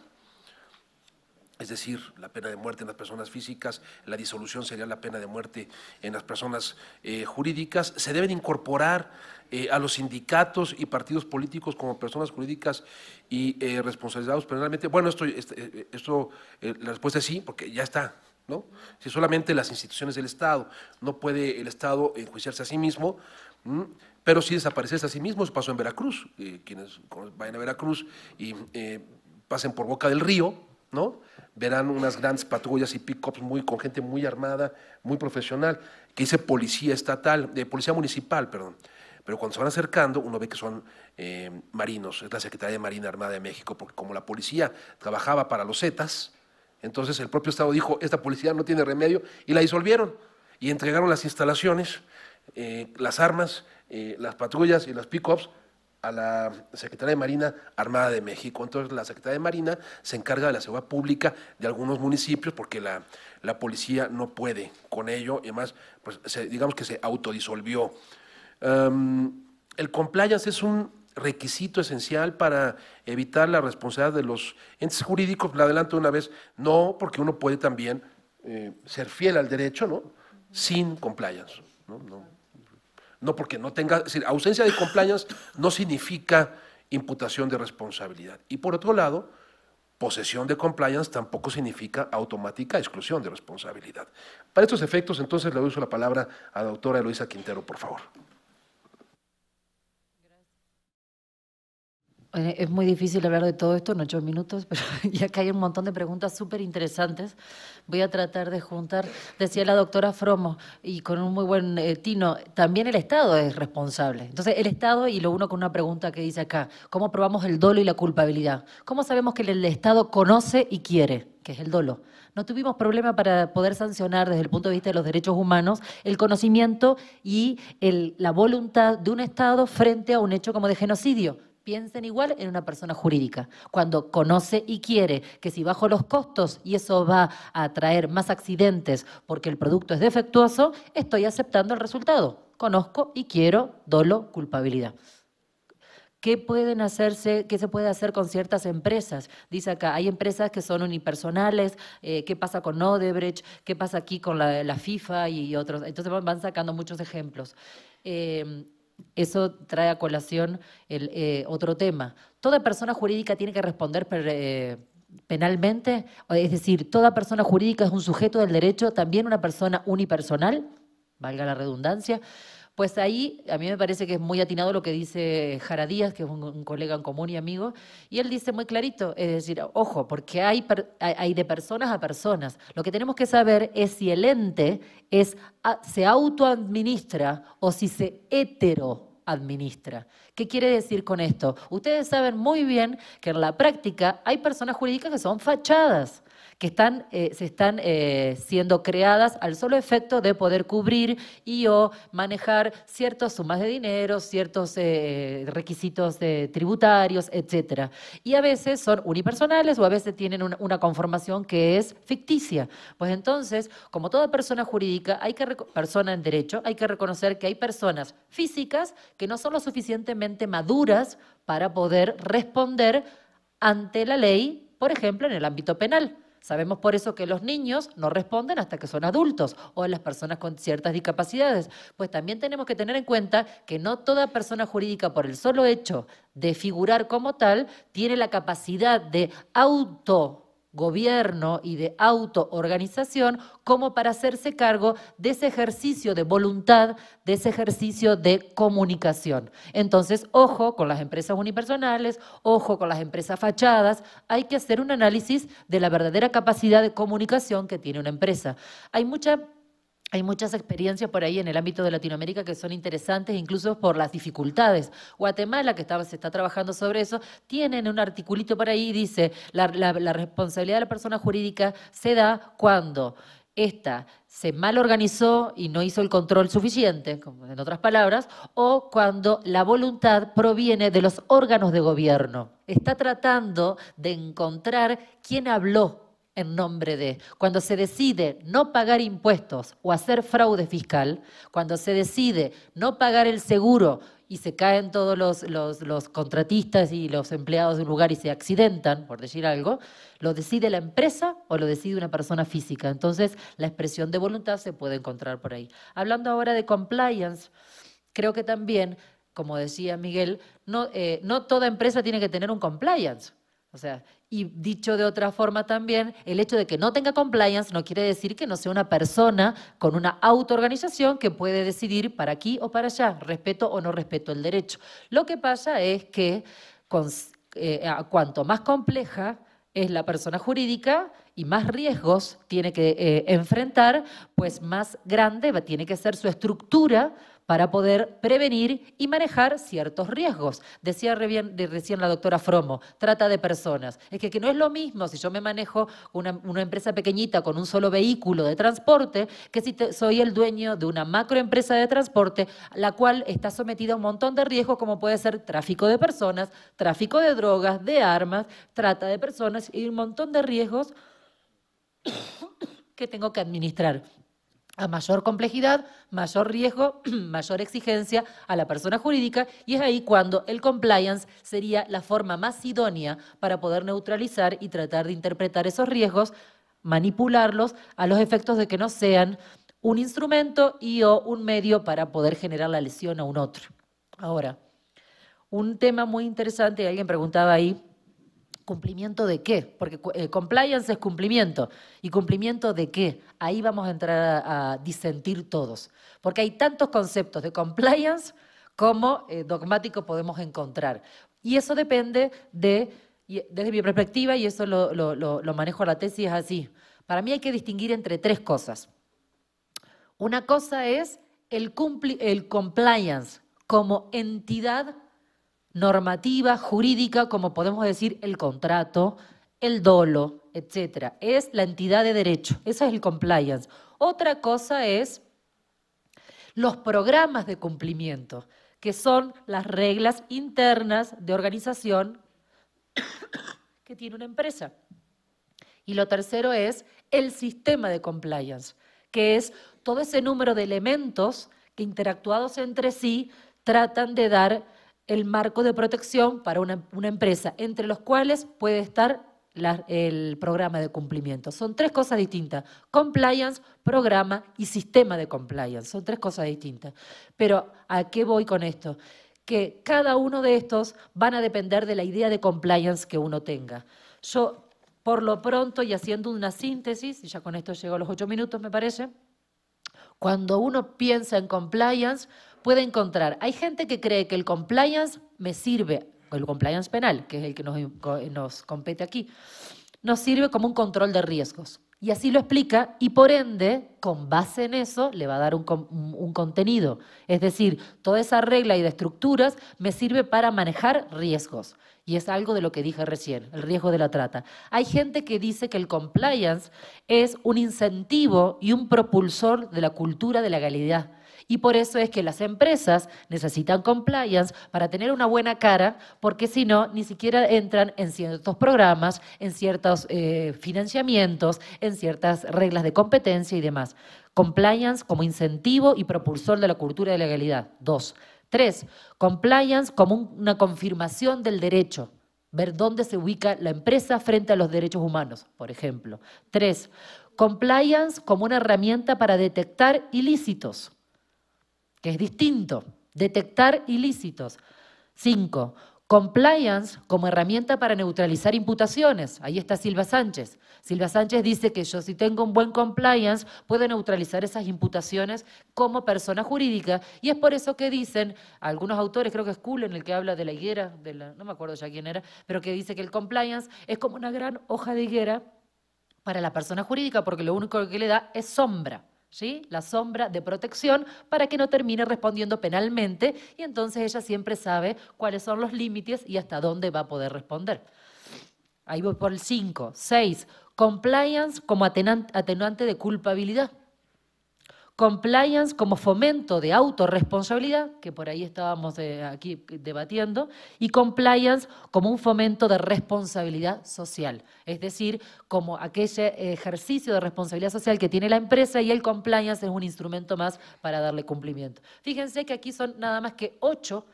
Es decir, la pena de muerte en las personas físicas, la disolución sería la pena de muerte en las personas eh, jurídicas. Se deben incorporar eh, a los sindicatos y partidos políticos como personas jurídicas y eh, responsabilizados penalmente. Bueno, esto, este, esto la respuesta es sí, porque ya está. ¿no? Si solamente las instituciones del Estado, no puede el Estado enjuiciarse a sí mismo, pero sí desaparecerse a sí mismo. Eso pasó en Veracruz. quienes vayan a Veracruz y pasen por Boca del Río, ¿no? verán unas grandes patrullas y pick-ups muy, con gente muy armada, muy profesional, que dice policía estatal, de policía municipal, perdón. Pero cuando se van acercando, uno ve que son eh, marinos, es la Secretaría de Marina Armada de México, porque como la policía trabajaba para los Zetas, entonces el propio Estado dijo, esta policía no tiene remedio, y la disolvieron, y entregaron las instalaciones, eh, las armas, eh, las patrullas y las pick-ups a la Secretaría de Marina Armada de México. Entonces la Secretaría de Marina se encarga de la seguridad pública de algunos municipios porque la, la policía no puede con ello y además pues, digamos que se autodisolvió. el compliance es un requisito esencial para evitar la responsabilidad de los entes jurídicos. Le adelanto una vez, no, porque uno puede también eh, ser fiel al derecho, ¿no? Sin compliance. No porque no tenga, es decir, ausencia de compliance no significa imputación de responsabilidad. Y por otro lado, posesión de compliance tampoco significa automática exclusión de responsabilidad. Para estos efectos, entonces le doy la palabra a la doctora Eloisa Quintero, por favor. Es muy difícil hablar de todo esto en ocho minutos, [LAUGHS] pero ya que hay un montón de preguntas súper interesantes, voy a tratar de juntar. Decía la doctora Fromo, y con un muy buen eh, tino, también el Estado es responsable. Entonces, el Estado, y lo uno con una pregunta que dice acá, ¿cómo probamos el dolo y la culpabilidad? ¿Cómo sabemos que el Estado conoce y quiere, que es el dolo? No tuvimos problema para poder sancionar desde el punto de vista de los derechos humanos el conocimiento y la voluntad de un Estado frente a un hecho como de genocidio piensen igual en una persona jurídica. Cuando conoce y quiere que si bajo los costos y eso va a traer más accidentes porque el producto es defectuoso, estoy aceptando el resultado. Conozco y quiero dolo, culpabilidad. ¿Qué pueden hacerse, qué se puede hacer con ciertas empresas? Dice acá, hay empresas que son unipersonales, eh, ¿qué pasa con Odebrecht? ¿Qué pasa aquí con la, FIFA y otros? Entonces van sacando muchos ejemplos. Eh, eso trae a colación el, eh, otro tema. ¿Toda persona jurídica tiene que responder eh, penalmente? Es decir, ¿toda persona jurídica es un sujeto del derecho, también una persona unipersonal? Valga la redundancia. Pues ahí a mí me parece que es muy atinado lo que dice Jara Díaz, que es un, colega en común y amigo, y él dice muy clarito, es decir, ojo, porque hay, de personas a personas. Lo que tenemos que saber es si el ente es, se autoadministra o si se heteroadministra. ¿Qué quiere decir con esto? Ustedes saben muy bien que en la práctica hay personas jurídicas que son fachadas que están, eh, se están eh, siendo creadas al solo efecto de poder cubrir y o manejar ciertas sumas de dinero, ciertos eh, requisitos tributarios, etc. Y a veces son unipersonales o a veces tienen una, conformación que es ficticia. Pues entonces, como toda persona jurídica, hay que persona en derecho, hay que reconocer que hay personas físicas que no son lo suficientemente maduras para poder responder ante la ley, por ejemplo, en el ámbito penal. Sabemos por eso que los niños no responden hasta que son adultos o las personas con ciertas discapacidades. Pues también tenemos que tener en cuenta que no toda persona jurídica, por el solo hecho de figurar como tal, tiene la capacidad de auto gobierno y de autoorganización como para hacerse cargo de ese ejercicio de voluntad, de ese ejercicio de comunicación. Entonces, ojo con las empresas unipersonales, ojo con las empresas fachadas, hay que hacer un análisis de la verdadera capacidad de comunicación que tiene una empresa. Hay mucha hay muchas experiencias por ahí en el ámbito de Latinoamérica que son interesantes, incluso por las dificultades. Guatemala, que se está trabajando sobre eso, tienen un articulito por ahí, dice, la, la responsabilidad de la persona jurídica se da cuando esta se mal organizó y no hizo el control suficiente, en otras palabras, o cuando la voluntad proviene de los órganos de gobierno. Está tratando de encontrar quién habló en nombre de. Cuando se decide no pagar impuestos o hacer fraude fiscal, cuando se decide no pagar el seguro y se caen todos los, los, contratistas y los empleados de un lugar y se accidentan, por decir algo, lo decide la empresa o lo decide una persona física. Entonces, la expresión de voluntad se puede encontrar por ahí. Hablando ahora de compliance, creo que también, como decía Miguel, no, eh, no toda empresa tiene que tener un compliance. O sea, y dicho de otra forma también, el hecho de que no tenga compliance no quiere decir que no sea una persona con una autoorganización que puede decidir para aquí o para allá, respeto o no respeto el derecho. Lo que pasa es que eh, cuanto más compleja es la persona jurídica y más riesgos tiene que eh, enfrentar, pues más grande tiene que ser su estructura para poder prevenir y manejar ciertos riesgos. Decía recién la doctora Fromo, trata de personas. Es que, no es lo mismo si yo me manejo una, empresa pequeñita con un solo vehículo de transporte que si soy el dueño de una macroempresa de transporte, la cual está sometida a un montón de riesgos como puede ser tráfico de personas, tráfico de drogas, de armas, trata de personas y un montón de riesgos [COUGHS] que tengo que administrar. A mayor complejidad, mayor riesgo, [CLEARS THROAT] mayor exigencia a la persona jurídica y es ahí cuando el compliance sería la forma más idónea para poder neutralizar y tratar de interpretar esos riesgos, manipularlos a los efectos de que no sean un instrumento y o un medio para poder generar la lesión a un otro. Ahora, un tema muy interesante, alguien preguntaba ahí, ¿Cumplimiento de qué? Porque eh, compliance es cumplimiento. ¿Y cumplimiento de qué? Ahí vamos a entrar a, disentir todos. Porque hay tantos conceptos de compliance como eh, dogmático podemos encontrar. Y eso depende de, desde mi perspectiva, y eso lo, manejo a la tesis así. Para mí hay que distinguir entre tres cosas. Una cosa es el, el compliance como entidad normativa, jurídica, como podemos decir el contrato, el dolo, etcétera. Es la entidad de derecho, eso es el compliance. Otra cosa es los programas de cumplimiento, que son las reglas internas de organización que tiene una empresa. Y lo tercero es el sistema de compliance, que es todo ese número de elementos que interactuados entre sí tratan de dar el marco de protección para una, empresa, entre los cuales puede estar el programa de cumplimiento. Son tres cosas distintas. Compliance, programa y sistema de compliance. Son tres cosas distintas. Pero ¿a qué voy con esto? Que cada uno de estos van a depender de la idea de compliance que uno tenga. Yo, por lo pronto, y haciendo una síntesis, y ya con esto llego a los ocho minutos, me parece, cuando uno piensa en compliance, puede encontrar, hay gente que cree que el compliance me sirve, o el compliance penal, que es el que nos, nos compete aquí, nos sirve como un control de riesgos. Y así lo explica y por ende, con base en eso, le va a dar un, un, contenido. Es decir, toda esa regla y de estructuras me sirve para manejar riesgos. Y es algo de lo que dije recién, el riesgo de la trata. Hay gente que dice que el compliance es un incentivo y un propulsor de la cultura de la legalidad. Y por eso es que las empresas necesitan compliance para tener una buena cara, porque si no, ni siquiera entran en ciertos programas, en ciertos eh, financiamientos, en ciertas reglas de competencia y demás. Compliance como incentivo y propulsor de la cultura de legalidad. Dos. Tres, compliance como una confirmación del derecho ver dónde se ubica la empresa frente a los derechos humanos, por ejemplo. Tres, compliance como una herramienta para detectar ilícitos que es distinto. Detectar ilícitos. Cinco, compliance como herramienta para neutralizar imputaciones. Ahí está Silva Sánchez. Silva Sánchez dice que yo si tengo un buen compliance puedo neutralizar esas imputaciones como persona jurídica y es por eso que dicen algunos autores, creo que es Cool en el que habla de la higuera, de la, no me acuerdo ya quién era, pero que dice que el compliance es como una gran hoja de higuera para la persona jurídica porque lo único que le da es sombra. La sombra de protección para que no termine respondiendo penalmente y entonces ella siempre sabe cuáles son los límites y hasta dónde va a poder responder. Ahí voy por el 5. 6. Compliance como atenuante de culpabilidad compliance como fomento de autorresponsabilidad, que por ahí estábamos eh, aquí debatiendo, y compliance como un fomento de responsabilidad social, es decir, como aquel ejercicio de responsabilidad social que tiene la empresa y el compliance es un instrumento más para darle cumplimiento. Fíjense que aquí son nada más que ocho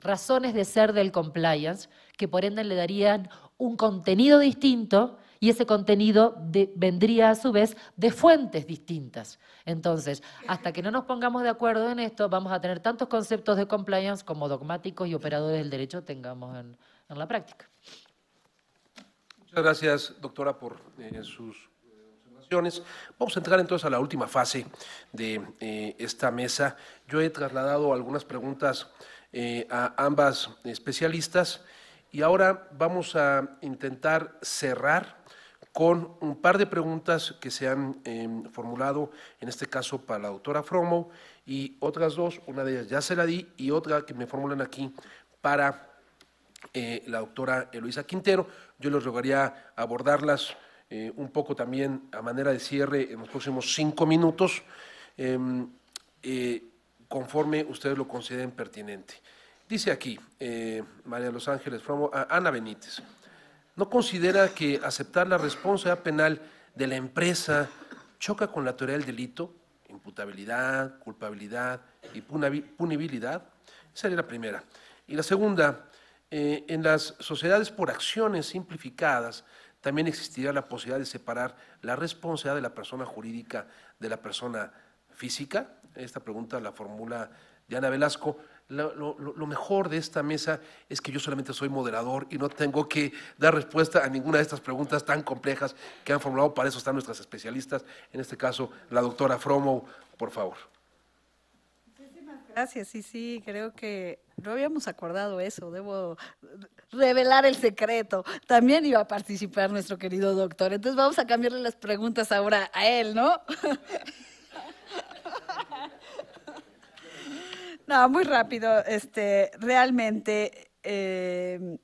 razones de ser del compliance, que por ende le darían un contenido distinto y ese contenido vendría a su vez de fuentes distintas. Entonces, hasta que no nos pongamos de acuerdo en esto, vamos a tener tantos conceptos de compliance como dogmáticos y operadores del derecho tengamos en, la práctica. Muchas gracias, doctora, por eh, sus observaciones. Vamos a entrar entonces a la última fase de eh, esta mesa. Yo he trasladado algunas preguntas eh, a ambas especialistas y ahora vamos a intentar cerrar con un par de preguntas que se han em, formulado, en este caso para la doctora Fromo, y otras dos, una de ellas ya se la di, y otra que me formulan aquí para eh, la doctora Eloisa Quintero. Yo les rogaría abordarlas eh, un poco también a manera de cierre en los próximos cinco minutos, em, eh, conforme ustedes lo consideren pertinente. Dice aquí, María Los Ángeles Fromo, Ana Benítez. ¿No considera que aceptar la responsabilidad penal de la empresa choca con la teoría del delito? Imputabilidad, culpabilidad y punibilidad. Esa sería la primera. Y la segunda, eh, en las sociedades por acciones simplificadas, también existiría la posibilidad de separar la responsabilidad de la persona jurídica de la persona física. Esta pregunta la formula Diana Velasco lo, mejor de esta mesa es que yo solamente soy moderador y no tengo que dar respuesta a ninguna de estas preguntas tan complejas que han formulado. Para eso están nuestras especialistas, en este caso la doctora Fromo, por favor. Muchísimas gracias. Sí, sí, creo que no habíamos acordado eso. Debo revelar el secreto. También iba a participar nuestro querido doctor. Entonces vamos a cambiarle las preguntas ahora a él, ¿no? [LAUGHS] No, muy rápido. Este, realmente, eh,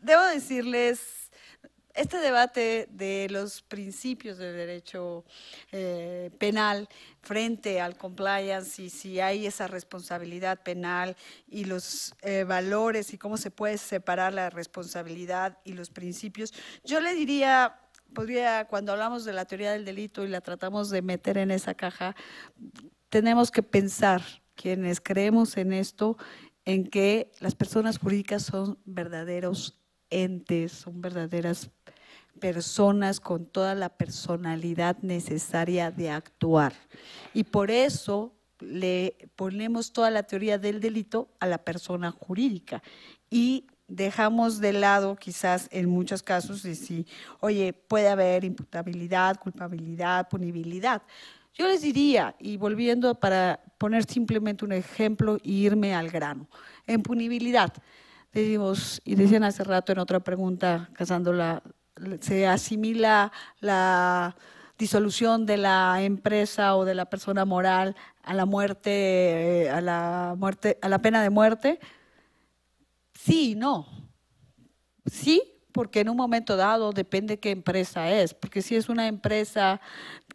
debo decirles, este debate de los principios del derecho eh, penal frente al compliance y si hay esa responsabilidad penal y los eh, valores y cómo se puede separar la responsabilidad y los principios, yo le diría podría, cuando hablamos de la teoría del delito y la tratamos de meter en esa caja, tenemos que pensar quienes creemos en esto, en que las personas jurídicas son verdaderos entes, son verdaderas personas con toda la personalidad necesaria de actuar. Y por eso le ponemos toda la teoría del delito a la persona jurídica y dejamos de lado quizás en muchos casos si, oye, puede haber imputabilidad, culpabilidad, punibilidad. Yo les diría, y volviendo para poner simplemente un ejemplo e irme al grano, en punibilidad, decimos, y decían hace rato en otra pregunta, casándola, se asimila la disolución de la empresa o de la persona moral a la muerte, eh, a la muerte, a la pena de muerte? Sí y no. Sí, porque en un momento dado depende qué empresa es, porque si es una empresa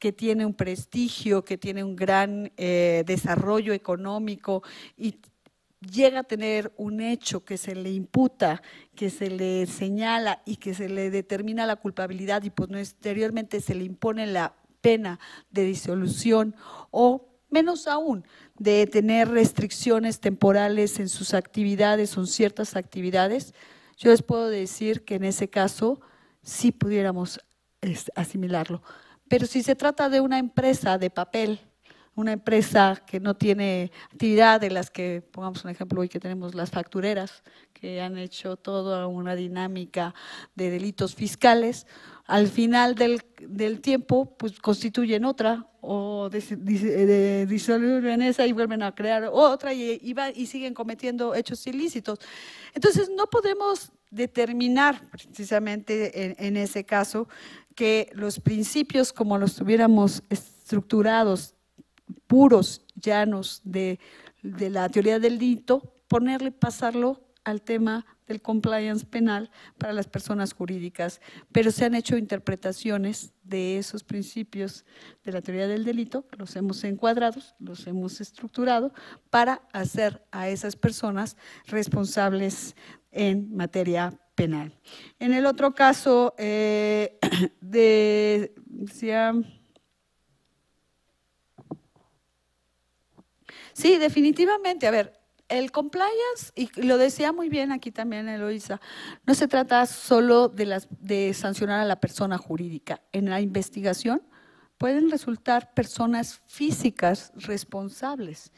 que tiene un prestigio, que tiene un gran eh, desarrollo económico y llega a tener un hecho que se le imputa, que se le señala y que se le determina la culpabilidad y posteriormente se le impone la pena de disolución o menos aún de tener restricciones temporales en sus actividades o en ciertas actividades, yo les puedo decir que en ese caso sí pudiéramos asimilarlo. Pero si se trata de una empresa de papel, una empresa que no tiene actividad, de las que, pongamos un ejemplo hoy que tenemos las factureras, que han hecho toda una dinámica de delitos fiscales, al final del, tiempo pues constituyen otra o disuelven esa y vuelven a crear otra y, y siguen cometiendo hechos ilícitos. Entonces no podemos determinar precisamente en, en ese caso que los principios como los tuviéramos estructurados puros, llanos de, la teoría del delito, ponerle, pasarlo al tema del compliance penal para las personas jurídicas, pero se han hecho interpretaciones de esos principios de la teoría del delito, los hemos encuadrado, los hemos estructurado para hacer a esas personas responsables en materia En el otro caso, eh, [CLEARS THROAT] de, decía, Sí, definitivamente. A ver, el compliance, y lo decía muy bien aquí también Eloisa, no se trata solo de, las, de sancionar a la persona jurídica. En la investigación pueden resultar personas físicas responsables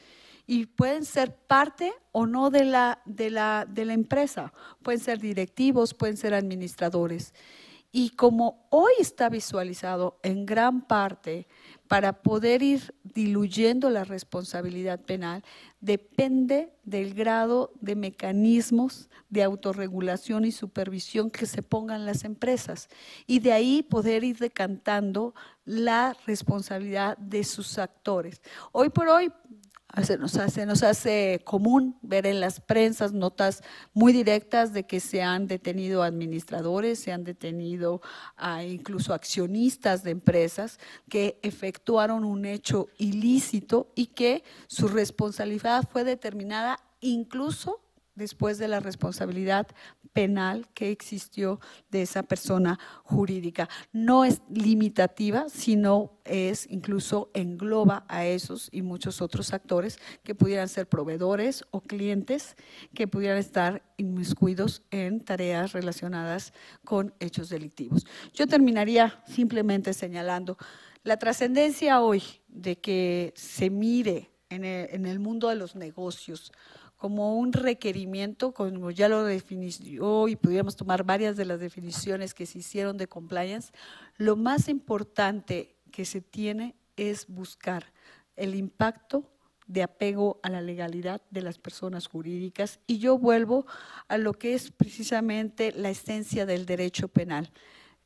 y pueden ser parte o no de la, de la, de la empresa. Pueden ser directivos, pueden ser administradores. Y como hoy está visualizado en gran parte para poder ir diluyendo la responsabilidad penal depende del grado de mecanismos de autorregulación y supervisión que se pongan las empresas y de ahí poder ir decantando la responsabilidad de sus actores. Hoy por hoy se nos, hace, nos hace común ver en las prensas notas muy directas de que se han detenido administradores, se han detenido a incluso accionistas de empresas que efectuaron un hecho ilícito y que su responsabilidad fue determinada incluso después de la responsabilidad penal que existió de esa persona jurídica. No es limitativa, sino es incluso engloba a esos y muchos otros actores que pudieran ser proveedores o clientes que pudieran estar inmiscuidos en tareas relacionadas con hechos delictivos. Yo terminaría simplemente señalando la trascendencia hoy de que se mire en el, en el mundo de los negocios como un requerimiento, como ya lo definió y pudiéramos tomar varias de las definiciones que se hicieron de compliance, lo más importante que se tiene es buscar el impacto de apego a la legalidad de las personas jurídicas. Y yo vuelvo a lo que es precisamente la esencia del derecho penal,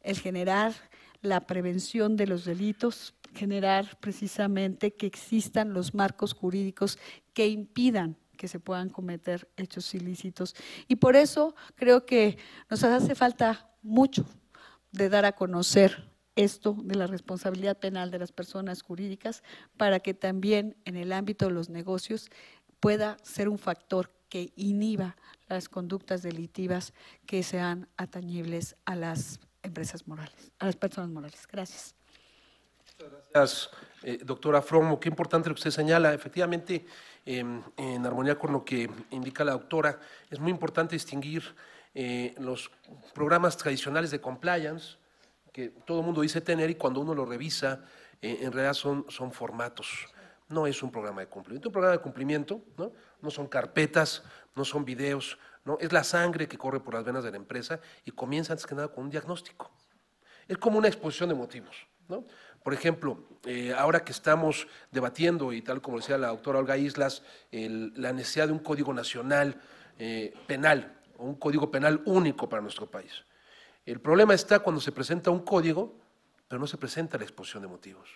el generar la prevención de los delitos, generar precisamente que existan los marcos jurídicos que impidan que se puedan cometer hechos ilícitos. Y por eso creo que nos hace falta mucho de dar a conocer esto de la responsabilidad penal de las personas jurídicas para que también en el ámbito de los negocios pueda ser un factor que inhiba las conductas delitivas que sean atañibles a las empresas morales, a las personas morales. Gracias. Muchas gracias, eh, doctora Fromo. Qué importante lo que usted señala. Efectivamente, Em, en armonía con lo que indica la doctora, es muy importante distinguir eh, los programas tradicionales de compliance, que todo el mundo dice tener y cuando uno lo revisa, eh, en realidad son, son formatos. No es un programa de cumplimiento. Un programa de cumplimiento ¿no? no son carpetas, no son videos, no es la sangre que corre por las venas de la empresa y comienza antes que nada con un diagnóstico. Es como una exposición de motivos. ¿no? Por ejemplo, eh, ahora que estamos debatiendo, y tal como decía la doctora Olga Islas, la necesidad de un código nacional eh, penal, un código penal único para nuestro país. El problema está cuando se presenta un código pero no se presenta la exposición de motivos.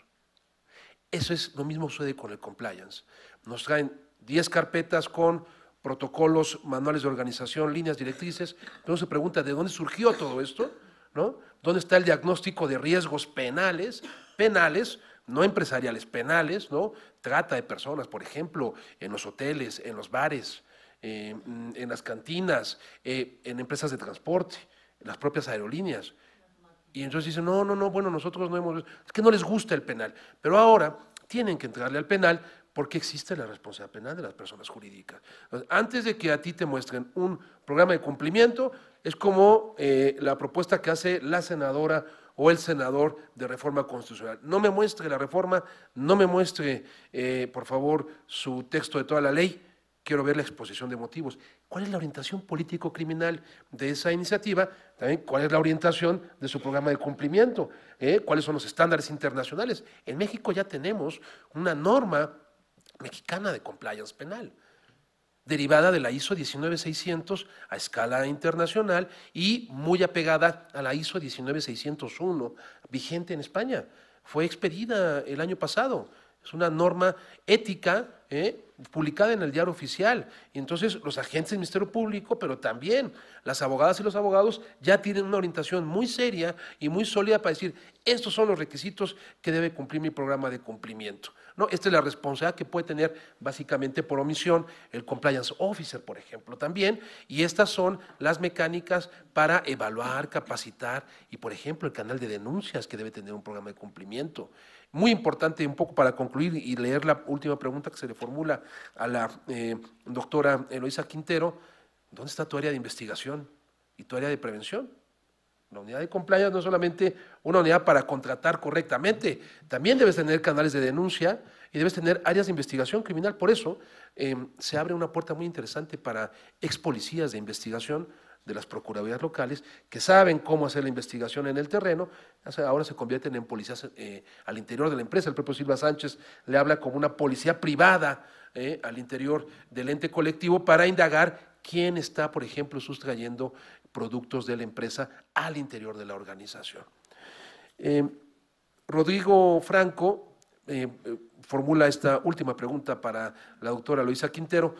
Eso es lo mismo sucede con el compliance. Nos traen 10 carpetas con protocolos, manuales de organización, líneas directrices, pero se pregunta de dónde surgió todo esto, ¿no? ¿Dónde está el diagnóstico de riesgos penales, penales, no empresariales, penales, ¿no? Trata de personas, por ejemplo, en los hoteles, en los bares, eh, en las cantinas, eh, en empresas de transporte, en las propias aerolíneas. Y entonces dicen, no, no, no, bueno, nosotros no hemos... Es que no les gusta el penal, pero ahora tienen que entregarle al penal porque existe la responsabilidad penal de las personas jurídicas. antes de que a ti te muestren un programa de cumplimiento, es como eh, la propuesta que hace la senadora o el senador de reforma constitucional. No me muestre la reforma, no me muestre, eh, por favor, su texto de toda la ley, quiero ver la exposición de motivos. ¿Cuál es la orientación político-criminal de esa iniciativa? También, ¿cuál es la orientación de su programa de cumplimiento? ¿Eh? ¿Cuáles son los estándares internacionales? En México ya tenemos una norma mexicana de compliance penal, derivada de la ISO 19600 a escala internacional y muy apegada a la ISO 19601, vigente en España. Fue expedida el año pasado. Es una norma ética ¿eh? publicada en el diario oficial. Y entonces los agentes del Ministerio Público, pero también las abogadas y los abogados ya tienen una orientación muy seria y muy sólida para decir, estos son los requisitos que debe cumplir mi programa de cumplimiento. ¿No? Esta es la responsabilidad que puede tener básicamente por omisión el compliance officer, por ejemplo, también. Y estas son las mecánicas para evaluar, capacitar y, por ejemplo, el canal de denuncias que debe tener un programa de cumplimiento. Muy importante, un poco para concluir y leer la última pregunta que se le formula a la eh, doctora Eloisa Quintero, ¿dónde está tu área de investigación y tu área de prevención? La unidad de compliance no es solamente una unidad para contratar correctamente, también debes tener canales de denuncia y debes tener áreas de investigación criminal. Por eso eh, se abre una puerta muy interesante para ex policías de investigación de las procuradurías locales que saben cómo hacer la investigación en el terreno, ahora se convierten en policías eh, al interior de la empresa. El propio Silva Sánchez le habla como una policía privada eh, al interior del ente colectivo para indagar quién está, por ejemplo, sustrayendo productos de la empresa al interior de la organización. Eh, Rodrigo Franco formula esta última pregunta para la doctora Luisa Quintero.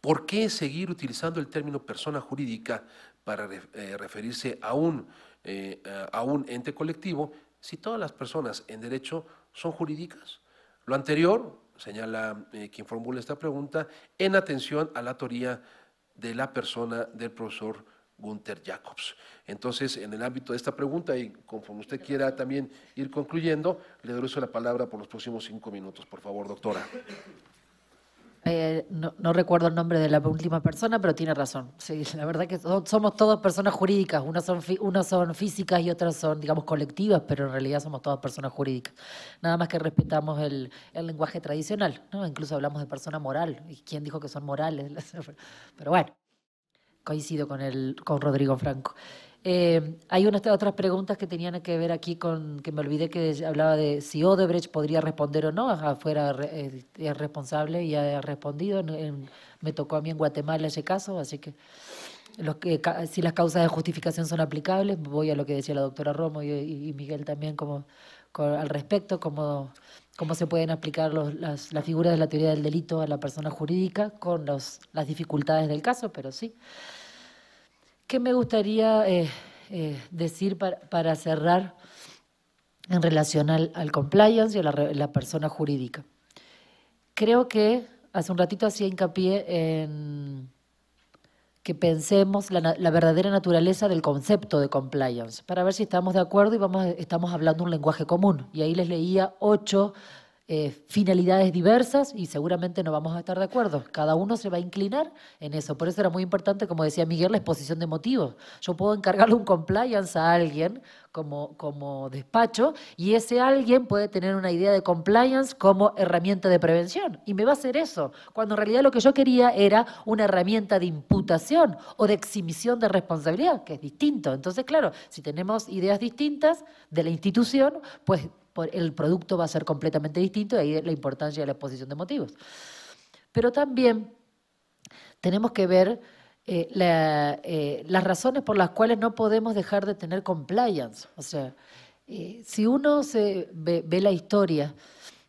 ¿Por qué seguir utilizando el término persona jurídica para eh, referirse a un, eh, a un ente colectivo si todas las personas en derecho son jurídicas? Lo anterior, señala eh, quien formula esta pregunta, en atención a la teoría de la persona del profesor Gunther Jacobs. Entonces, en el ámbito de esta pregunta, y conforme usted quiera también ir concluyendo, le doy la palabra por los próximos cinco minutos, por favor, doctora. Eh, no, recuerdo el nombre de la última persona, pero tiene razón. Sí, la verdad que somos todas personas jurídicas. Unas son, unas son físicas y otras son, digamos, colectivas, pero en realidad somos todas personas jurídicas. Nada más que respetamos el, lenguaje tradicional. ¿no? Incluso hablamos de persona moral. ¿Y quién dijo que son morales? [LAUGHS] Pero bueno, coincido con, el, con Rodrigo Franco. Eh, hay unas otras preguntas que tenían que ver aquí con, que me olvidé que hablaba de si Odebrecht podría responder o no, fuera eh, responsable y ha respondido. me tocó a mí en Guatemala ese caso, así que, los que si las causas de justificación son aplicables, voy a lo que decía la doctora Romo y, Miguel también como, al respecto, cómo, cómo se pueden aplicar las, las, figuras de la teoría del delito a la persona jurídica con los, las dificultades del caso, pero sí. ¿Qué me gustaría eh, eh, decir para, cerrar en relación al, compliance y a la, persona jurídica? Creo que hace un ratito hacía hincapié en que pensemos la, la, verdadera naturaleza del concepto de compliance, para ver si estamos de acuerdo y vamos, estamos hablando un lenguaje común. Y ahí les leía ocho eh, finalidades diversas y seguramente no vamos a estar de acuerdo. Cada uno se va a inclinar en eso. Por eso era muy importante, como decía Miguel, la exposición de motivos. Yo puedo encargarle un compliance a alguien como, como despacho y ese alguien puede tener una idea de compliance como herramienta de prevención y me va a hacer eso, cuando en realidad lo que yo quería era una herramienta de imputación o de exhibición de responsabilidad, que es distinto. Entonces, claro, si tenemos ideas distintas de la institución, pues el producto va a ser completamente distinto y ahí la importancia de la exposición de motivos. Pero también tenemos que ver eh, eh, las razones por las cuales no podemos dejar de tener compliance. O sea, Eh, si uno se ve, la historia,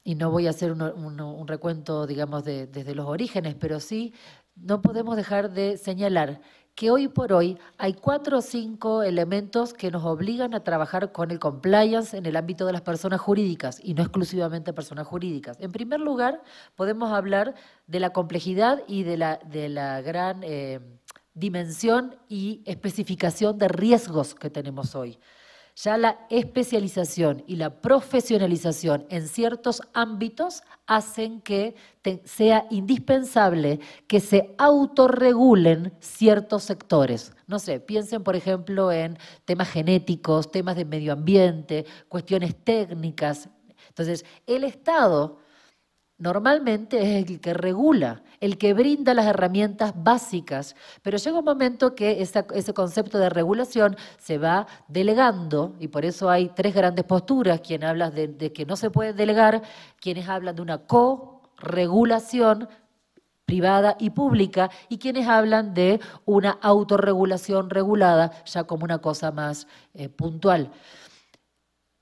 y no voy a hacer un, recuento, digamos, desde los orígenes, pero sí no podemos dejar de señalar que hoy por hoy hay cuatro o cinco elementos que nos obligan a trabajar con el compliance en el ámbito de las personas jurídicas y no exclusivamente personas jurídicas. En primer lugar, podemos hablar de la complejidad y de la, de la gran eh, dimensión y especificación de riesgos que tenemos hoy ya la especialización y la profesionalización en ciertos ámbitos hacen que sea indispensable que se autorregulen ciertos sectores. No sé, piensen por ejemplo en temas genéticos, temas de medio ambiente, cuestiones técnicas. Entonces, el Estado normalmente es el que regula, el que brinda las herramientas básicas, pero llega un momento que ese concepto de regulación se va delegando y por eso hay tres grandes posturas, quien habla de, de que no se puede delegar, quienes hablan de una co-regulación privada y pública y quienes hablan de una autorregulación regulada ya como una cosa más eh, puntual.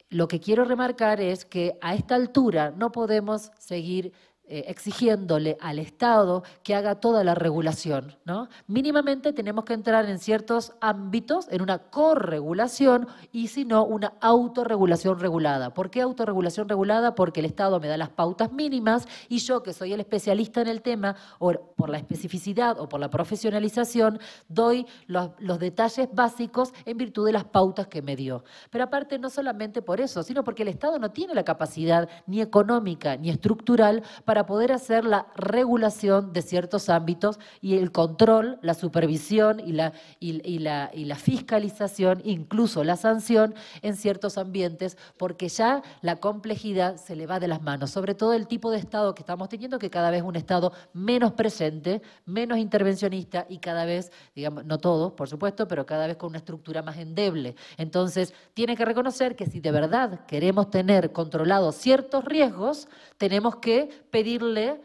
Lo que quiero remarcar es que a esta altura no podemos seguir eh, exigiéndole al Estado que haga toda la regulación. ¿no? Mínimamente tenemos que entrar en ciertos ámbitos, en una corregulación y si no, una autorregulación regulada. ¿Por qué autorregulación regulada? Porque el Estado me da las pautas mínimas y yo, que soy el especialista en el tema, o por la especificidad o por la profesionalización, doy los, los detalles básicos en virtud de las pautas que me dio. Pero aparte, no solamente por eso, sino porque el Estado no tiene la capacidad ni económica ni estructural para para poder hacer la regulación de ciertos ámbitos y el control, la supervisión y la, y, la, y la fiscalización, incluso la sanción en ciertos ambientes, porque ya la complejidad se le va de las manos, sobre todo el tipo de Estado que estamos teniendo, que cada vez es un Estado menos presente, menos intervencionista y cada vez, digamos, no todo, por supuesto, pero cada vez con una estructura más endeble. Entonces, tiene que reconocer que si de verdad queremos tener controlados ciertos riesgos, tenemos que pedir pedirle,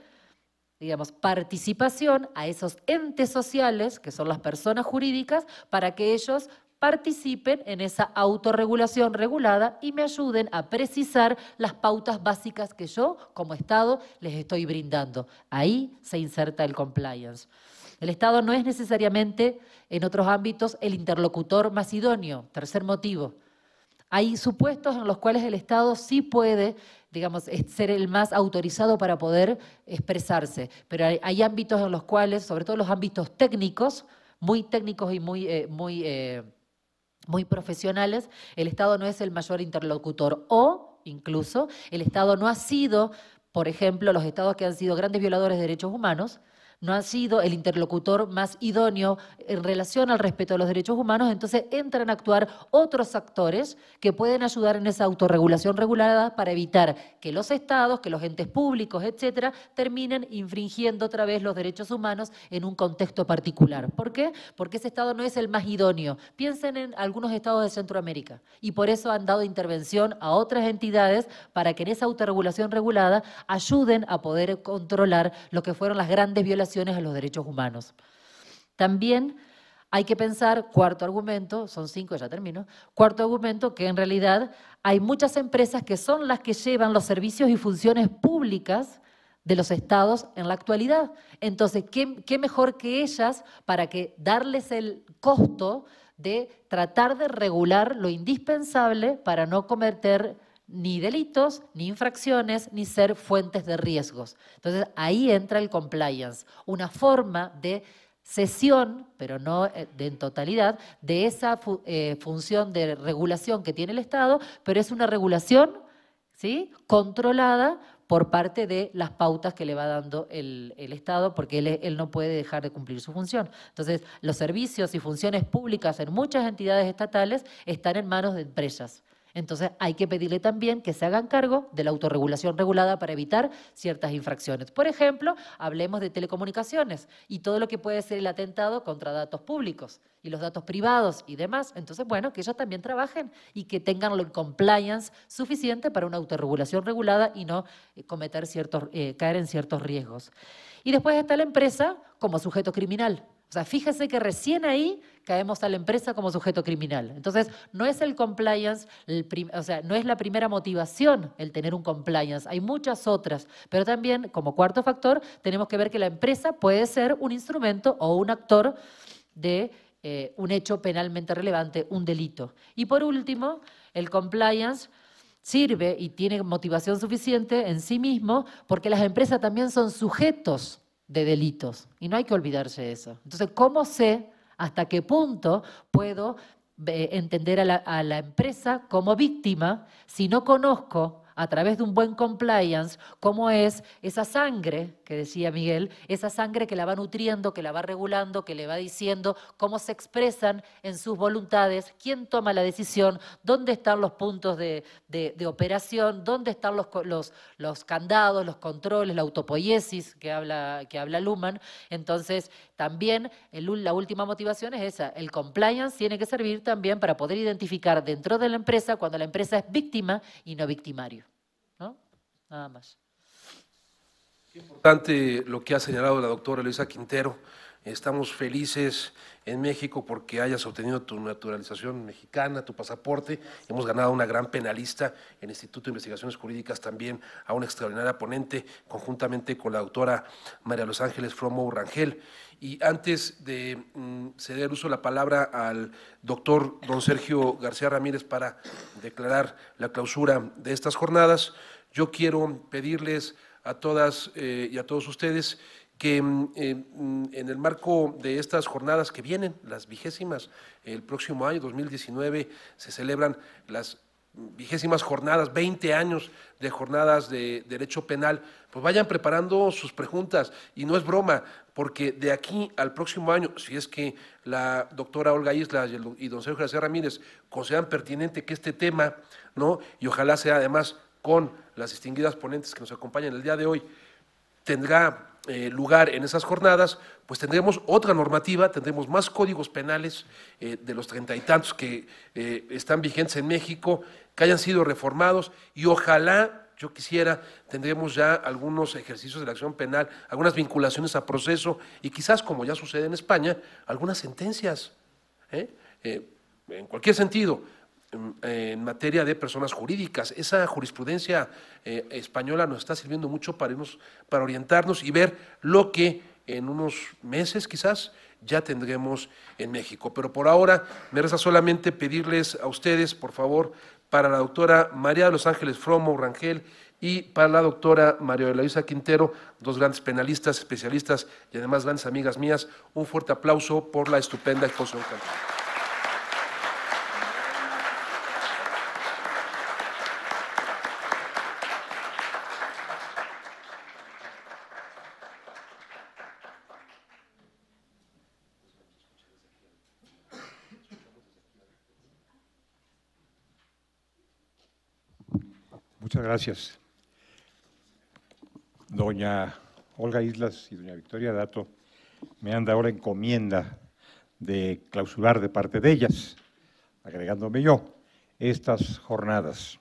digamos, participación a esos entes sociales, que son las personas jurídicas, para que ellos participen en esa autorregulación regulada y me ayuden a precisar las pautas básicas que yo, como Estado, les estoy brindando. Ahí se inserta el compliance. El Estado no es necesariamente, en otros ámbitos, el interlocutor más idóneo. Tercer motivo. Hay supuestos en los cuales el Estado sí puede digamos, ser el más autorizado para poder expresarse. Pero hay, ámbitos en los cuales, sobre todo los ámbitos técnicos, muy técnicos y muy, eh, muy, eh, muy profesionales, el Estado no es el mayor interlocutor. O, incluso, el Estado no ha sido, por ejemplo, los estados que han sido grandes violadores de derechos humanos, no ha sido el interlocutor más idóneo en relación al respeto de los derechos humanos, entonces entran a actuar otros actores que pueden ayudar en esa autorregulación regulada para evitar que los estados, que los entes públicos, etcétera, terminen infringiendo otra vez los derechos humanos en un contexto particular. ¿Por qué? Porque ese estado no es el más idóneo. Piensen en algunos estados de Centroamérica y por eso han dado intervención a otras entidades para que en esa autorregulación regulada ayuden a poder controlar lo que fueron las grandes violaciones a los derechos humanos. También hay que pensar, cuarto argumento, son cinco, ya termino, cuarto argumento, que en realidad hay muchas empresas que son las que llevan los servicios y funciones públicas de los estados en la actualidad. Entonces, ¿qué, qué mejor que ellas para que darles el costo de tratar de regular lo indispensable para no cometer ni delitos, ni infracciones, ni ser fuentes de riesgos. Entonces ahí entra el compliance, una forma de cesión, pero no eh, en totalidad, de esa eh, función de regulación que tiene el Estado, pero es una regulación ¿sí? controlada por parte de las pautas que le va dando el, Estado, porque él, él, no puede dejar de cumplir su función. Entonces, los servicios y funciones públicas en muchas entidades estatales están en manos de empresas. Entonces hay que pedirle también que se hagan cargo de la autorregulación regulada para evitar ciertas infracciones. Por ejemplo, hablemos de telecomunicaciones y todo lo que puede ser el atentado contra datos públicos y los datos privados y demás. Entonces, bueno, que ellos también trabajen y que tengan el compliance suficiente para una autorregulación regulada y no eh, cometer ciertos, eh, caer en ciertos riesgos. Y después está la empresa como sujeto criminal O sea, fíjese que recién ahí caemos a la empresa como sujeto criminal. Entonces, no es el compliance, o sea, no es la primera motivación el tener un compliance, hay muchas otras, pero también como cuarto factor tenemos que ver que la empresa puede ser un instrumento o un actor de eh, un hecho penalmente relevante, un delito. Y por último, el compliance sirve y tiene motivación suficiente en sí mismo porque las empresas también son sujetos de delitos y no hay que olvidarse de eso. Entonces, ¿cómo sé hasta qué punto puedo eh, entender a la, a la empresa como víctima si no conozco a través de un buen compliance, cómo es esa sangre, decía Miguel, esa sangre que la va nutriendo, que la va regulando, que le va diciendo cómo se expresan en sus voluntades, quién toma la decisión, dónde están los puntos de, operación, dónde están los, los, los, candados, los controles, la autopoiesis que habla, que habla Luhmann. Entonces, también la última motivación es esa, el compliance tiene que servir también para poder identificar dentro de la empresa cuando la empresa es víctima y no victimario nada más. Importante lo que ha señalado la doctora Luisa Quintero. Estamos felices en México porque hayas obtenido tu naturalización mexicana, tu pasaporte. Hemos ganado una gran penalista en el Instituto de Investigaciones Jurídicas también, a una extraordinaria ponente, conjuntamente con la doctora María Los Ángeles Fromo Rangel. Y antes de mm, ceder uso la palabra al doctor don Sergio García Ramírez para declarar la clausura de estas jornadas, yo quiero pedirles a todas eh, y a todos ustedes que mm, eh, mm, en el marco de estas jornadas que vienen, las vigésimas, el próximo año, 2019, se celebran las vigésimas jornadas, 20 años de jornadas de derecho penal, pues vayan preparando sus preguntas. Y no es broma, porque de aquí al próximo año, si es que la doctora Olga Islas y, don Sergio García Ramírez consideran pertinente que este tema, ¿no? y ojalá sea además con las distinguidas ponentes que nos acompañan el día de hoy, tendrá eh, lugar en esas jornadas, pues tendremos otra normativa, tendremos más códigos penales eh, de los treinta y tantos que eh, están vigentes en México, que hayan sido reformados y ojalá, yo quisiera, tendremos ya algunos ejercicios de la acción penal, algunas vinculaciones a proceso y quizás, como ya sucede en España, algunas sentencias, en cualquier sentido, en materia de personas jurídicas. Esa jurisprudencia eh, española nos está sirviendo mucho para, irnos, para orientarnos y ver lo que en unos meses quizás ya tendremos en México. Pero por ahora me resta solamente pedirles a ustedes, por favor, para la doctora María de los Ángeles Fromo Rangel y para la doctora María de Luisa Quintero, dos grandes penalistas, especialistas y además grandes amigas mías, un fuerte aplauso por la estupenda exposición. Muchas gracias. Doña Olga Islas y doña Victoria Dato me han dado ahora encomienda de clausurar de parte de ellas, agregándome yo, estas jornadas.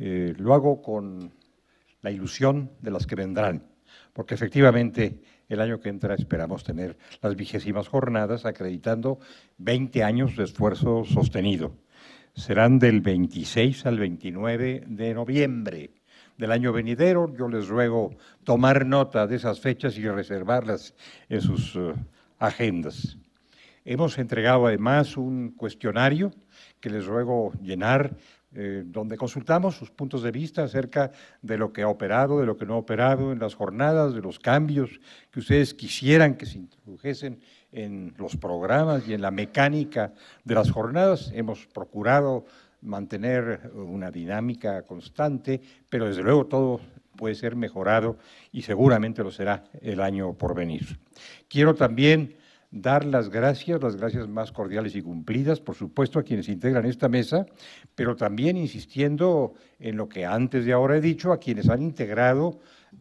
Eh, lo hago con la ilusión de las que vendrán, porque efectivamente el año que entra esperamos tener las vigésimas jornadas acreditando 20 años de esfuerzo sostenido serán del 26 al 29 de noviembre del año venidero. Yo les ruego tomar nota de esas fechas y reservarlas en sus eh, agendas. Hemos entregado además un cuestionario que les ruego llenar, eh, donde consultamos sus puntos de vista acerca de lo que ha operado, de lo que no ha operado en las jornadas, de los cambios que ustedes quisieran que se introdujesen en los programas y en la mecánica de las jornadas. Hemos procurado mantener una dinámica constante, pero desde luego todo puede ser mejorado y seguramente lo será el año por venir. Quiero también dar las gracias, las gracias más cordiales y cumplidas, por supuesto, a quienes integran esta mesa, pero también insistiendo en lo que antes de ahora he dicho, a quienes han integrado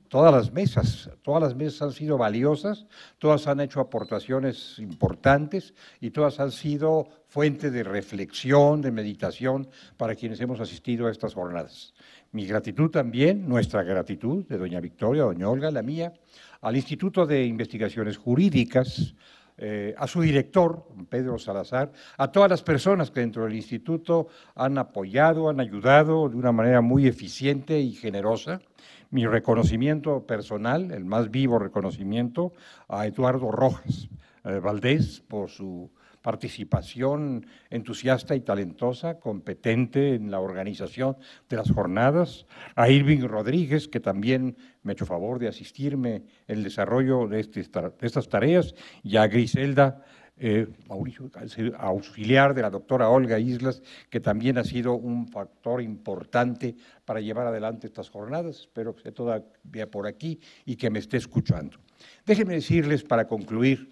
todas las mesas, todas las mesas han sido valiosas, todas han hecho aportaciones importantes y todas han sido fuente de reflexión, de meditación para quienes hemos asistido a estas jornadas. Mi gratitud también, nuestra gratitud de doña Victoria, doña Olga, la mía, al Instituto de Investigaciones Jurídicas, eh, a su director, Pedro Salazar, a todas las personas que dentro del instituto han apoyado, han ayudado de una manera muy eficiente y generosa. Mi reconocimiento personal, el más vivo reconocimiento, a Eduardo Rojas eh, Valdés por su participación entusiasta y talentosa, competente en la organización de las jornadas, a Irving Rodríguez, que también me ha hecho favor de asistirme en el desarrollo de, este, estas tareas, y a Griselda eh, Mauricio, auxiliar de la doctora Olga Islas, que también ha sido un factor importante para llevar adelante estas jornadas. Espero que esté todavía por aquí y que me esté escuchando. Déjenme decirles, para concluir,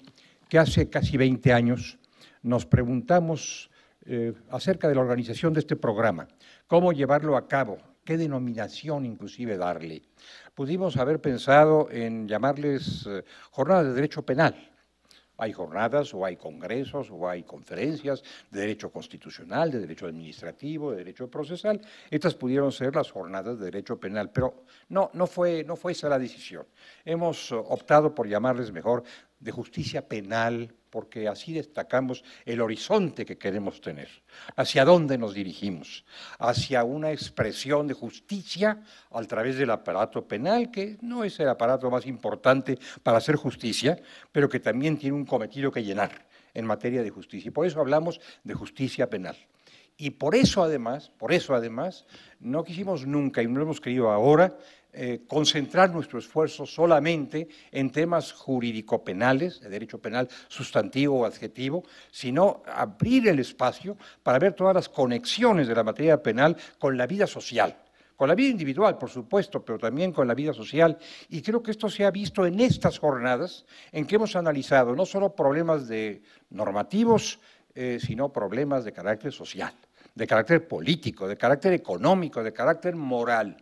que hace casi 20 años nos preguntamos eh, acerca de la organización de este programa, cómo llevarlo a cabo, qué denominación inclusive darle. Pudimos haber pensado en llamarles eh, jornadas de derecho penal. Hay jornadas o hay congresos o hay conferencias de derecho constitucional, de derecho administrativo, de derecho procesal. Estas pudieron ser las jornadas de derecho penal, pero no, no, fue, no fue esa la decisión. Hemos optado por llamarles mejor de justicia penal porque así destacamos el horizonte que queremos tener, hacia dónde nos dirigimos, hacia una expresión de justicia a través del aparato penal, que no es el aparato más importante para hacer justicia, pero que también tiene un cometido que llenar en materia de justicia. Y por eso hablamos de justicia penal. Y por eso además, por eso además, no quisimos nunca y no hemos querido ahora eh, concentrar nuestro esfuerzo solamente en temas jurídico-penales, de derecho penal sustantivo o adjetivo, sino abrir el espacio para ver todas las conexiones de la materia penal con la vida social con la vida individual, por supuesto, pero también con la vida social. Y creo que esto se ha visto en estas jornadas en que hemos analizado no solo problemas de normativos, eh, sino problemas de carácter social, de carácter político, de carácter económico, de carácter moral.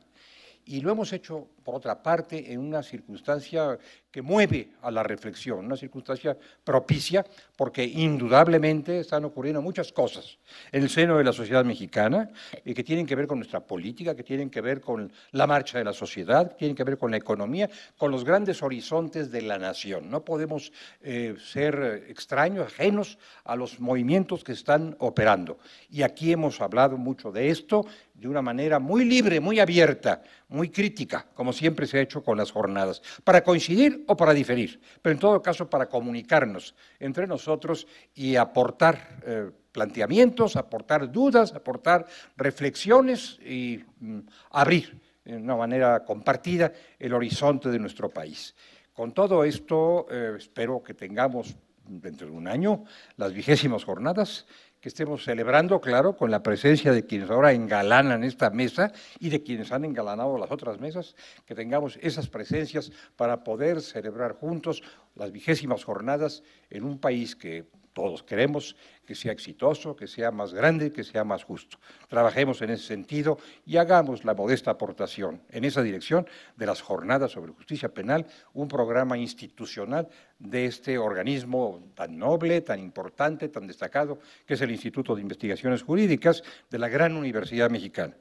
Y lo hemos hecho, por otra parte, en una circunstancia que mueve a la reflexión, una circunstancia propicia, porque indudablemente están ocurriendo muchas cosas en el seno de la sociedad mexicana y que tienen que ver con nuestra política, que tienen que ver con la marcha de la sociedad, que tienen que ver con la economía, con los grandes horizontes de la nación. No podemos eh, ser extraños, ajenos a los movimientos que están operando. Y aquí hemos hablado mucho de esto de una manera muy libre, muy abierta, muy crítica, siempre se ha hecho con las jornadas, para coincidir o para diferir, pero en todo caso para comunicarnos entre nosotros y aportar eh, planteamientos, aportar dudas, aportar reflexiones y mm, abrir de una manera compartida el horizonte de nuestro país. Con todo esto, eh, espero que tengamos dentro de un año las vigésimas jornadas que estemos celebrando, claro, con la presencia de quienes ahora engalanan esta mesa y de quienes han engalanado las otras mesas, que tengamos esas presencias para poder celebrar juntos las vigésimas jornadas en un país que todos queremos que sea exitoso, que sea más grande, que sea más justo. Trabajemos en ese sentido y hagamos la modesta aportación en esa dirección de las jornadas sobre justicia penal, un programa institucional de este organismo tan noble, tan importante, tan destacado, que es el Instituto de Investigaciones Jurídicas de la Gran Universidad Mexicana,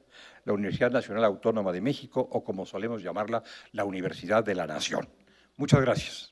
la Universidad Nacional Autónoma de México, o como solemos llamarla, la Universidad de la Nación. Muchas gracias.